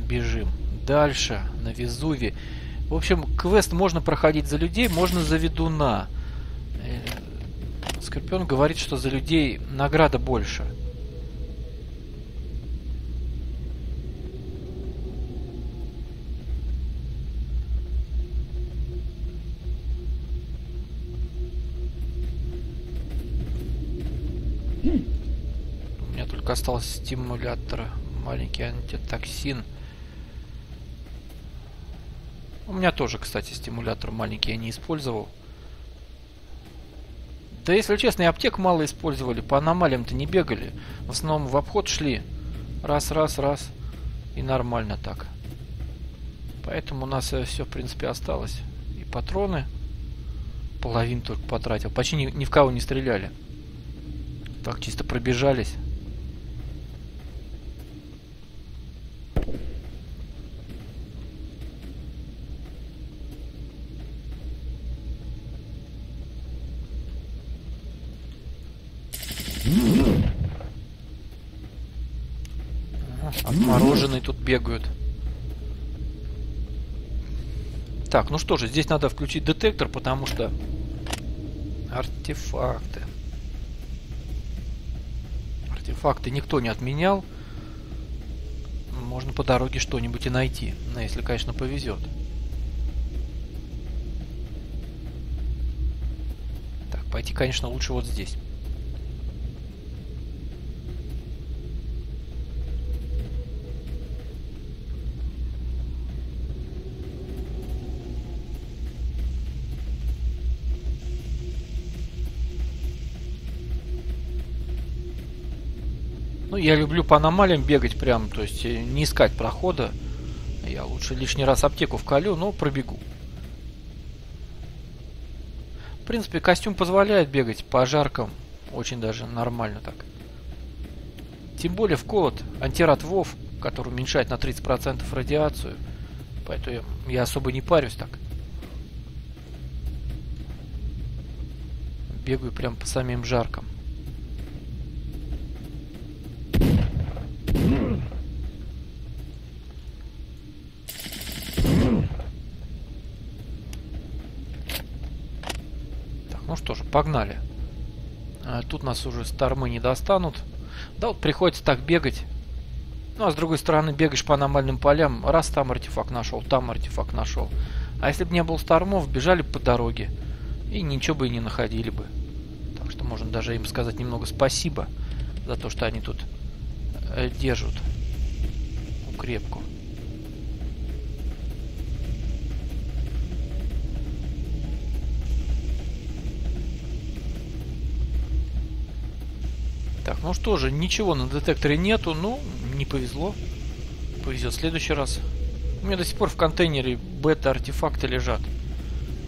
Бежим. Дальше, на Везуве. В общем, квест можно проходить за людей, можно за ведуна. Э, Скорпион говорит, что за людей награда больше. У меня только остался стимулятор маленький антитоксин. У меня тоже, кстати, стимулятор маленький я не использовал. Да, если честно, и аптек мало использовали, по аномалиям-то не бегали. В основном в обход шли. Раз, раз, раз. И нормально так. Поэтому у нас э, все, в принципе, осталось. И патроны. Половину только потратил. Почти ни, ни в кого не стреляли. Так, чисто пробежались. Тут бегают. Так, ну что же, здесь надо включить детектор, потому что артефакты. Артефакты никто не отменял. Можно по дороге что-нибудь и найти. Ну, если, конечно, повезет. Так, пойти, конечно, лучше вот здесь. Я люблю по аномалиям бегать прям, то есть э, не искать прохода. Я лучше лишний раз аптеку вколю, но пробегу. В принципе, костюм позволяет бегать по жаркам. Очень даже нормально так. Тем более в колод антирад ВОВ, который уменьшает на 30% радиацию. Поэтому я особо не парюсь так. Бегаю прям по самим жаркам. Ну что же, погнали. А, тут нас уже стормы не достанут. Да вот приходится так бегать. Ну а с другой стороны, бегаешь по аномальным полям. Раз там артефакт нашел, там артефакт нашел. А если бы не было стормов, бежали по дороге. И ничего бы и не находили бы. Так что можно даже им сказать немного спасибо за то, что они тут э, держат укрепку. Так, ну что же, ничего на детекторе нету, ну, не повезло. Повезет в следующий раз. У меня до сих пор в контейнере бета-артефакты лежат.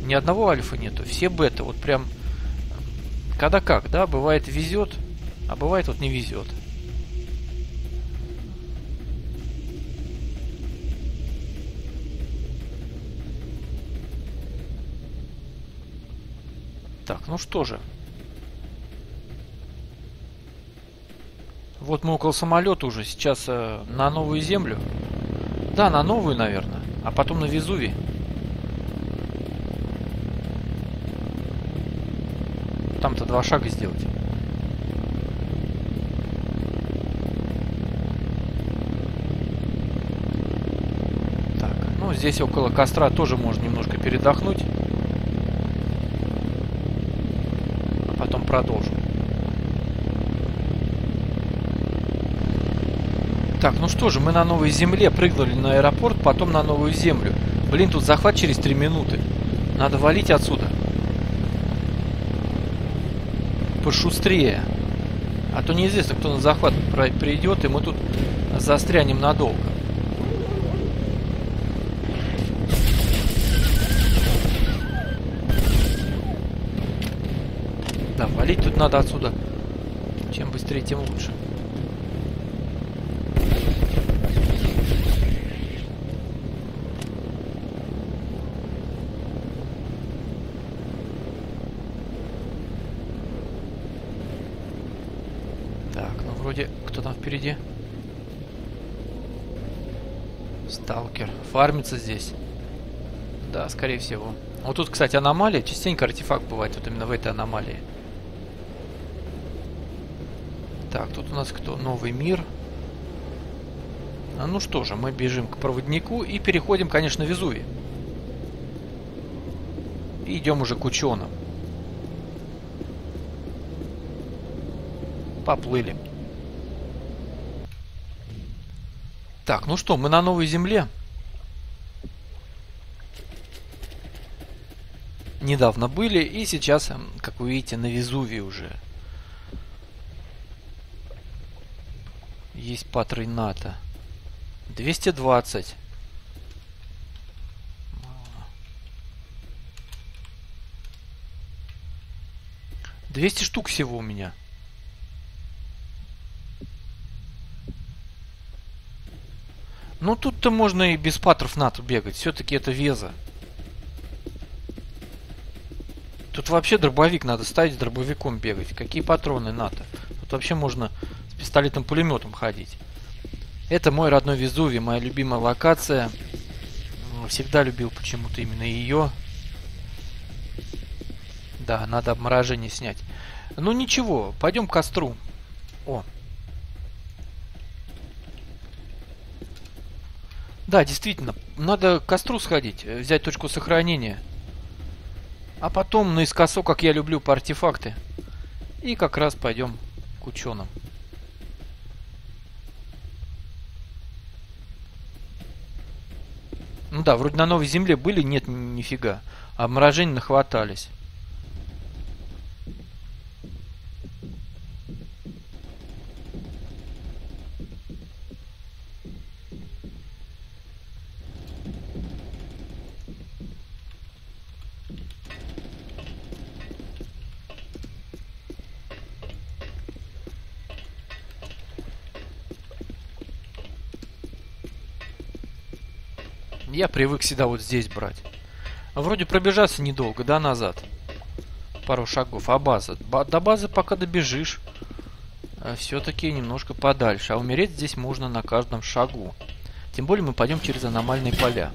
Ни одного альфа нету, все бета. Вот прям когда как, да, бывает везет, а бывает вот не везет. Так, ну что же. Вот мы около самолета уже. Сейчас э, на новую землю. Да, на новую, наверное. А потом на Везувий. Там-то два шага сделать. Так, ну здесь около костра тоже можно немножко передохнуть. А потом продолжим. Так, ну что же, мы на новой земле прыгнули на аэропорт, потом на новую землю. Блин, тут захват через 3 минуты. Надо валить отсюда. Пошустрее. А то неизвестно, кто на захват придет, и мы тут застрянем надолго. Да, валить тут надо отсюда. Чем быстрее, тем лучше. Сталкер. Фармится здесь. Да, скорее всего. Вот тут, кстати, аномалия. Частенько артефакт бывает вот именно в этой аномалии. Так, тут у нас кто? Новый мир. А ну что же, мы бежим к проводнику и переходим, конечно, в Везувий. И идем уже к ученым. Поплыли. Так, ну что, мы на новой земле. Недавно были, и сейчас, как вы видите, на Везувии уже. Есть патрой НАТО. 220. 200 штук всего у меня. Ну тут-то можно и без патров НАТО бегать. Все-таки это веза. Тут вообще дробовик надо ставить, с дробовиком бегать. Какие патроны НАТО? Тут вообще можно с пистолетом-пулеметом ходить. Это мой родной Везувий, моя любимая локация. Всегда любил почему-то именно ее. Да, надо обморожение снять. Ну ничего, пойдем к костру. О, Да, действительно, надо к костру сходить, э, взять точку сохранения. А потом наискосок, как я люблю, по артефакты. И как раз пойдем к ученым. Ну да, вроде на новой земле были, нет, нифига. А морожений нахватались. Я привык всегда вот здесь брать. Вроде пробежаться недолго, да, назад. Пару шагов. А база? До базы пока добежишь. А Все-таки немножко подальше. А умереть здесь можно на каждом шагу. Тем более мы пойдем через аномальные поля.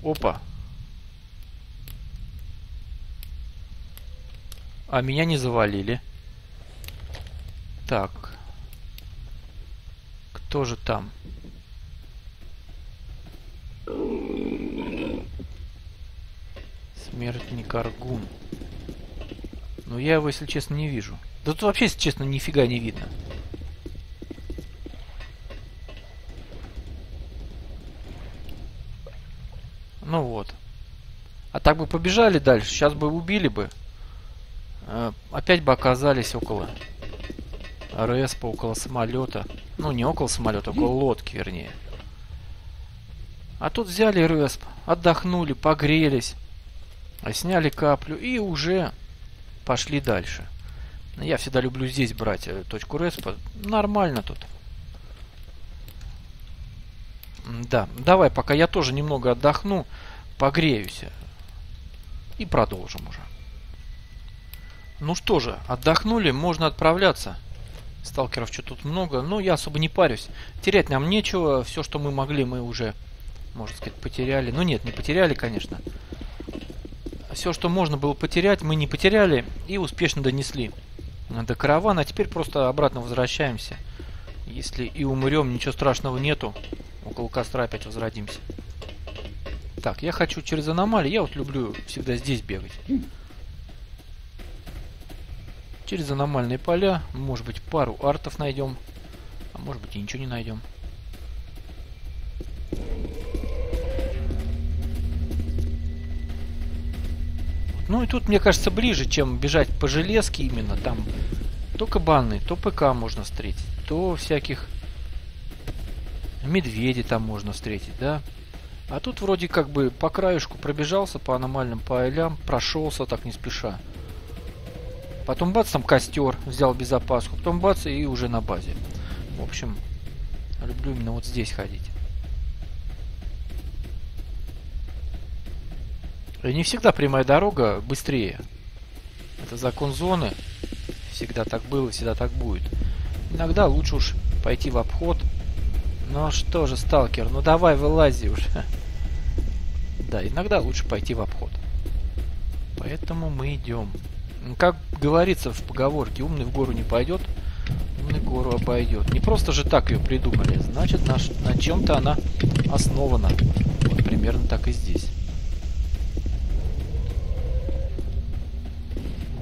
Опа. А меня не завалили. Так, тоже там. Смертник Аргун. Но я его, если честно, не вижу. Да тут вообще, если честно, нифига не видно. Ну вот. А так бы побежали дальше, сейчас бы убили бы. Э, опять бы оказались около РСП, около самолета. Ну, не около самолета, около лодки, вернее. А тут взяли респ, отдохнули, погрелись, сняли каплю и уже пошли дальше. Я всегда люблю здесь брать э, точку респа. Нормально тут. Да, давай, пока я тоже немного отдохну, погреюсь. И продолжим уже. Ну что же, отдохнули, можно отправляться. Сталкеров что тут много, но я особо не парюсь. Терять нам нечего, все, что мы могли, мы уже, можно сказать, потеряли. Ну нет, не потеряли, конечно. Все, что можно было потерять, мы не потеряли и успешно донесли до каравана. А теперь просто обратно возвращаемся. Если и умрем, ничего страшного нету. Около костра опять возродимся. Так, я хочу через аномалии. Я вот люблю всегда здесь бегать. Через аномальные поля. Может быть, пару артов найдем. А может быть, и ничего не найдем. Ну и тут, мне кажется, ближе, чем бежать по железке именно. Там то кабаны, то ПК можно встретить, то всяких медведей там можно встретить, да. А тут вроде как бы по краешку пробежался по аномальным полям, прошелся так не спеша. Потом бац, там костер, взял безопаску, потом бац, и уже на базе. В общем, люблю именно вот здесь ходить. И не всегда прямая дорога быстрее. Это закон зоны. Всегда так было, всегда так будет. Иногда лучше уж пойти в обход, ну что же, сталкер, ну давай вылази уже. Да, иногда лучше пойти в обход. Поэтому мы идем. Как говорится в поговорке, умный в гору не пойдет, умный гору обойдет. Не просто же так ее придумали, значит на, на чем-то она основана. Вот примерно так и здесь.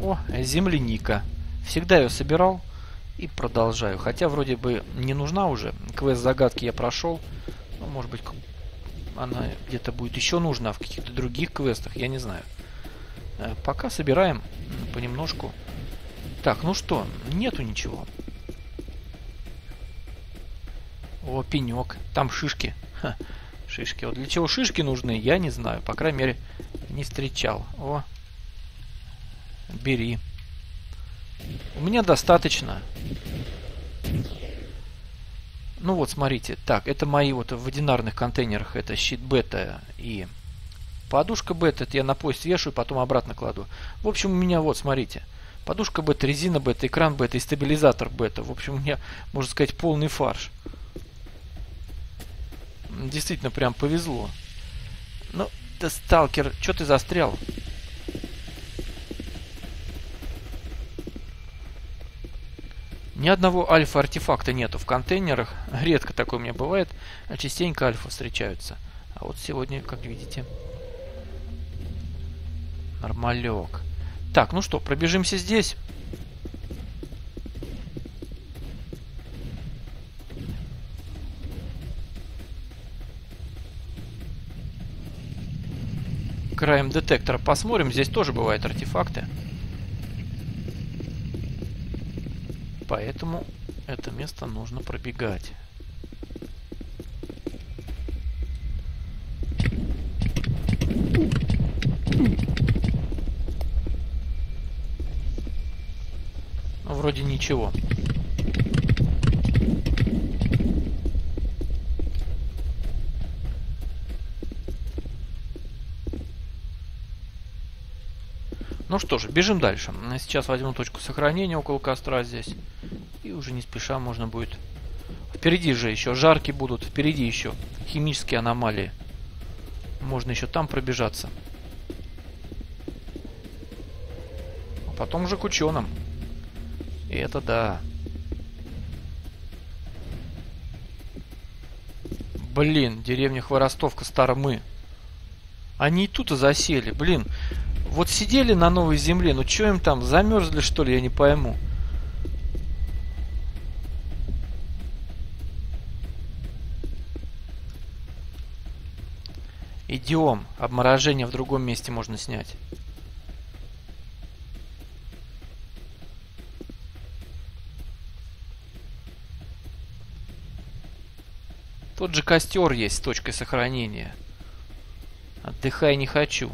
О, земляника. Всегда ее собирал. И продолжаю. Хотя вроде бы не нужна уже. Квест загадки я прошел. Ну, может быть, она где-то будет еще нужна в каких-то других квестах, я не знаю. Э, пока собираем понемножку. Так, ну что, нету ничего. О, пенек. Там шишки. Ха, шишки. Вот для чего шишки нужны, я не знаю. По крайней мере, не встречал. О, бери. У меня достаточно. Ну вот, смотрите. Так, это мои вот в одинарных контейнерах. Это щит бета и подушка бета. Я на пояс вешаю, потом обратно кладу. В общем, у меня вот, смотрите. Подушка бета, резина бета, экран бета и стабилизатор бета. В общем, у меня, можно сказать, полный фарш. Действительно, прям повезло. Ну, да, сталкер, что ты застрял? Ни одного альфа-артефакта нету в контейнерах. Редко такое у меня бывает. А частенько альфа встречаются. А вот сегодня, как видите, нормалек. Так, ну что, пробежимся здесь. Краем детектора посмотрим. Здесь тоже бывают артефакты. Поэтому это место нужно пробегать. Ну, вроде ничего. Ну что же, бежим дальше. Сейчас возьму точку сохранения около костра здесь. И уже не спеша можно будет... Впереди же еще жарки будут, впереди еще химические аномалии. Можно еще там пробежаться. А потом уже к ученым. Это да. Блин, деревня Хворостовка Старомы. Они и тут и засели. Блин, вот сидели на новой земле, ну что им там, замерзли что ли, я не пойму. Идем. Обморожение в другом месте можно снять. Тот же костер есть с точкой сохранения. Отдыхай не хочу.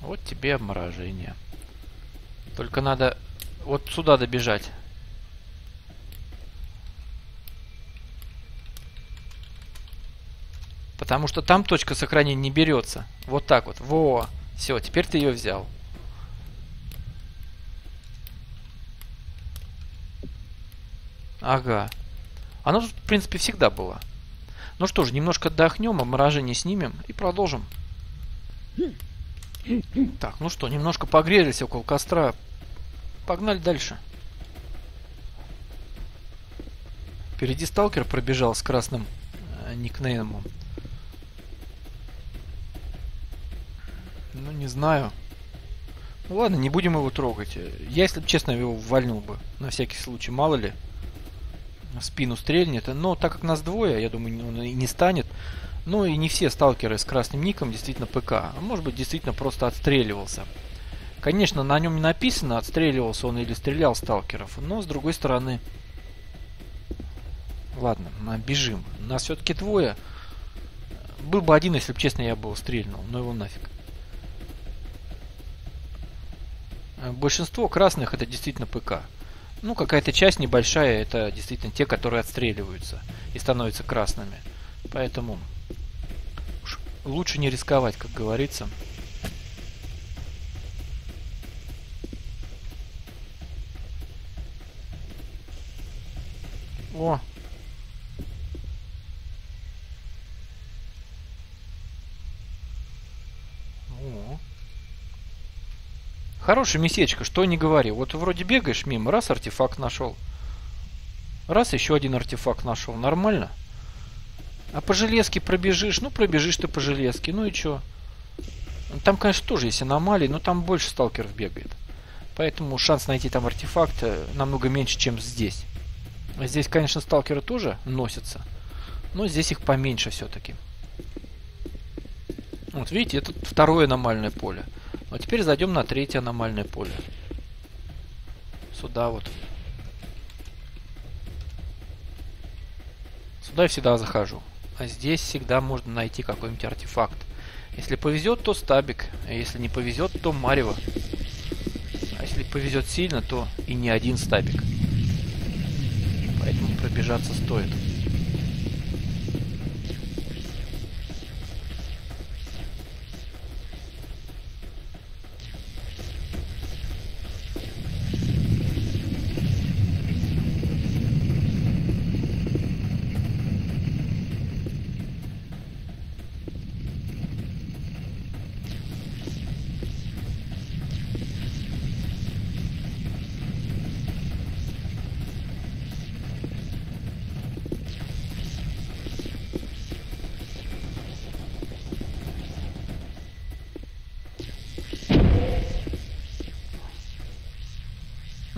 Вот тебе обморожение. Только надо вот сюда добежать. Потому что там точка сохранения не берется. Вот так вот. Во! Все, теперь ты ее взял. Ага. Оно тут, в принципе, всегда было. Ну что ж, немножко отдохнем, обморожение снимем и продолжим. Так, ну что, немножко погрелись около костра. Погнали дальше. Впереди сталкер пробежал с красным э, никнеймом. Ну, не знаю. Ну ладно, не будем его трогать. Я, если честно, его вальнул бы. На всякий случай, мало ли. Спину стрельнет. Но так как нас двое, я думаю, он и не станет. Ну и не все сталкеры с красным ником действительно ПК. А может быть, действительно просто отстреливался. Конечно, на нем не написано, отстреливался он или стрелял сталкеров. Но, с другой стороны... Ладно, бежим. Нас все-таки двое. Был бы один, если бы, честно, я бы стрельнул. Но его нафиг. Большинство красных это действительно ПК. Ну, какая-то часть небольшая, это действительно те, которые отстреливаются и становятся красными. Поэтому лучше не рисковать, как говорится. О, Хорошее местечко, что не говори. Вот вроде бегаешь мимо, раз артефакт нашел. Раз еще один артефакт нашел. Нормально. А по железке пробежишь, ну пробежишь ты по железке, ну и что? Там, конечно, тоже есть аномалии, но там больше сталкеров бегает. Поэтому шанс найти там артефакт э, намного меньше, чем здесь. Здесь, конечно, сталкеры тоже носятся. Но здесь их поменьше все-таки. Вот видите, это второе аномальное поле. А теперь зайдем на третье аномальное поле. Сюда вот. Сюда я всегда захожу. А здесь всегда можно найти какой-нибудь артефакт. Если повезет, то стабик. А если не повезет, то марево. А если повезет сильно, то и не один стабик. Поэтому пробежаться стоит.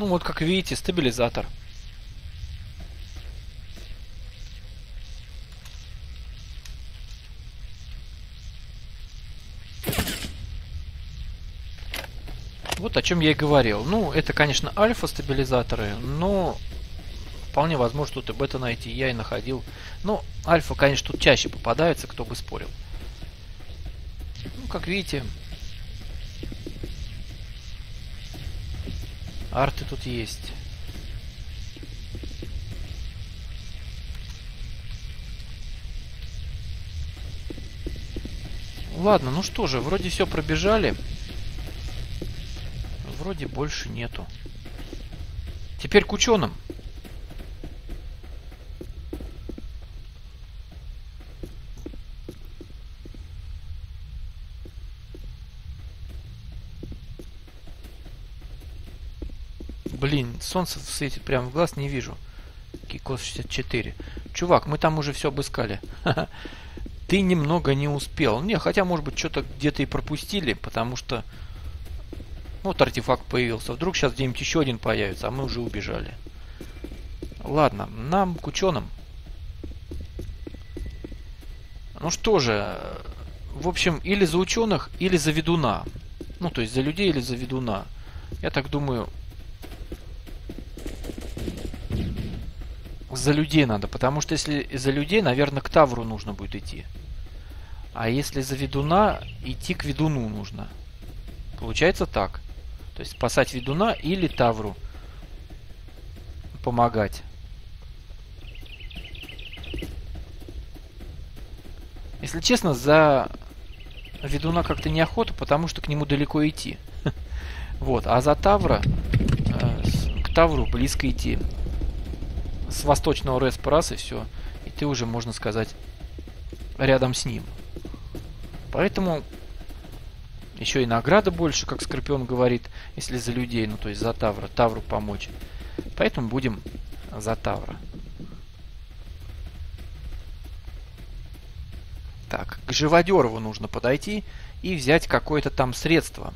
Ну вот, как видите, стабилизатор. Вот о чем я и говорил. Ну, это, конечно, альфа-стабилизаторы, но вполне возможно тут и бета найти. Я и находил. Но альфа, конечно, тут чаще попадается, кто бы спорил. Ну, как видите, Арты тут есть. Ладно, ну что же, вроде все пробежали. Вроде больше нету. Теперь к ученым. Блин, солнце светит прямо в глаз, не вижу. Кикос 64. Чувак, мы там уже все обыскали. Ты немного не успел. Не, хотя, может быть, что-то где-то и пропустили, потому что... Вот артефакт появился. Вдруг сейчас где-нибудь еще один появится, а мы уже убежали. Ладно, нам к ученым. Ну что же, в общем, или за ученых, или за ведуна. Ну, то есть за людей или за ведуна. Я так думаю, За людей надо, потому что если за людей, наверное, к Тавру нужно будет идти. А если за ведуна, идти к ведуну нужно. Получается так. То есть спасать ведуна или Тавру помогать. Если честно, за ведуна как-то неохота, потому что к нему далеко идти. Вот, а за Тавра, э, к Тавру близко идти. С восточного Респараса все, и ты уже, можно сказать, рядом с ним. Поэтому еще и награда больше, как Скорпион говорит, если за людей, ну то есть за Тавра, Тавру помочь. Поэтому будем за Тавра. Так, к Живодерову нужно подойти и взять какое-то там средство.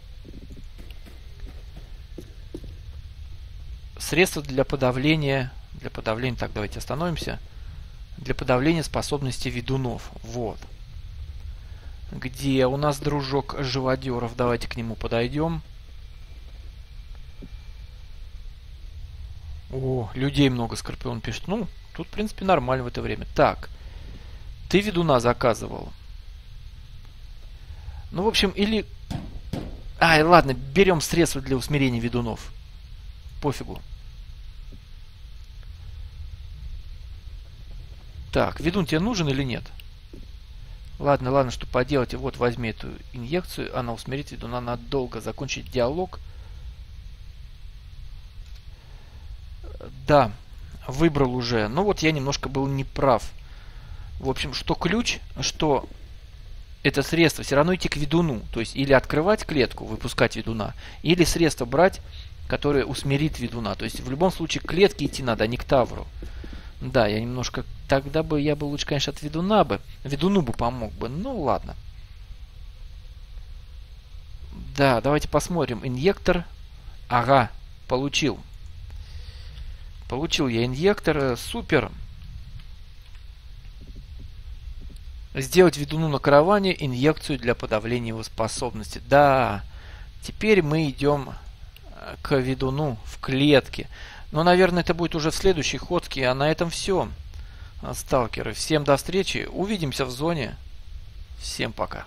Средство для подавления... Для подавления... Так, давайте остановимся. Для подавления способности ведунов. Вот. Где у нас дружок Живодеров? Давайте к нему подойдем. О, людей много, Скорпион пишет. Ну, тут, в принципе, нормально в это время. Так. Ты ведуна заказывал. Ну, в общем, или... Ай, ладно, берем средства для усмирения ведунов. Пофигу. Так, ведун тебе нужен или нет? Ладно, ладно, что поделать. Вот, возьми эту инъекцию. Она усмирит ведуна надолго. Закончить диалог. Да, выбрал уже. Ну вот я немножко был неправ. В общем, что ключ, что это средство все равно идти к ведуну. То есть или открывать клетку, выпускать ведуна, или средство брать, которое усмирит ведуна. То есть в любом случае к клетке идти надо, а не к тавру. Да, я немножко... Тогда бы я бы лучше, конечно, от ведуна бы. Ведуну бы помог бы. Ну, ладно. Да, давайте посмотрим. Инъектор. Ага, получил. Получил я инъектор. Супер. Сделать ведуну на караване инъекцию для подавления его способности. Да, теперь мы идем э, к ведуну в клетке. Но, наверное, это будет уже в следующей ходке. А на этом все. Сталкеры, всем до встречи. Увидимся в зоне. Всем пока.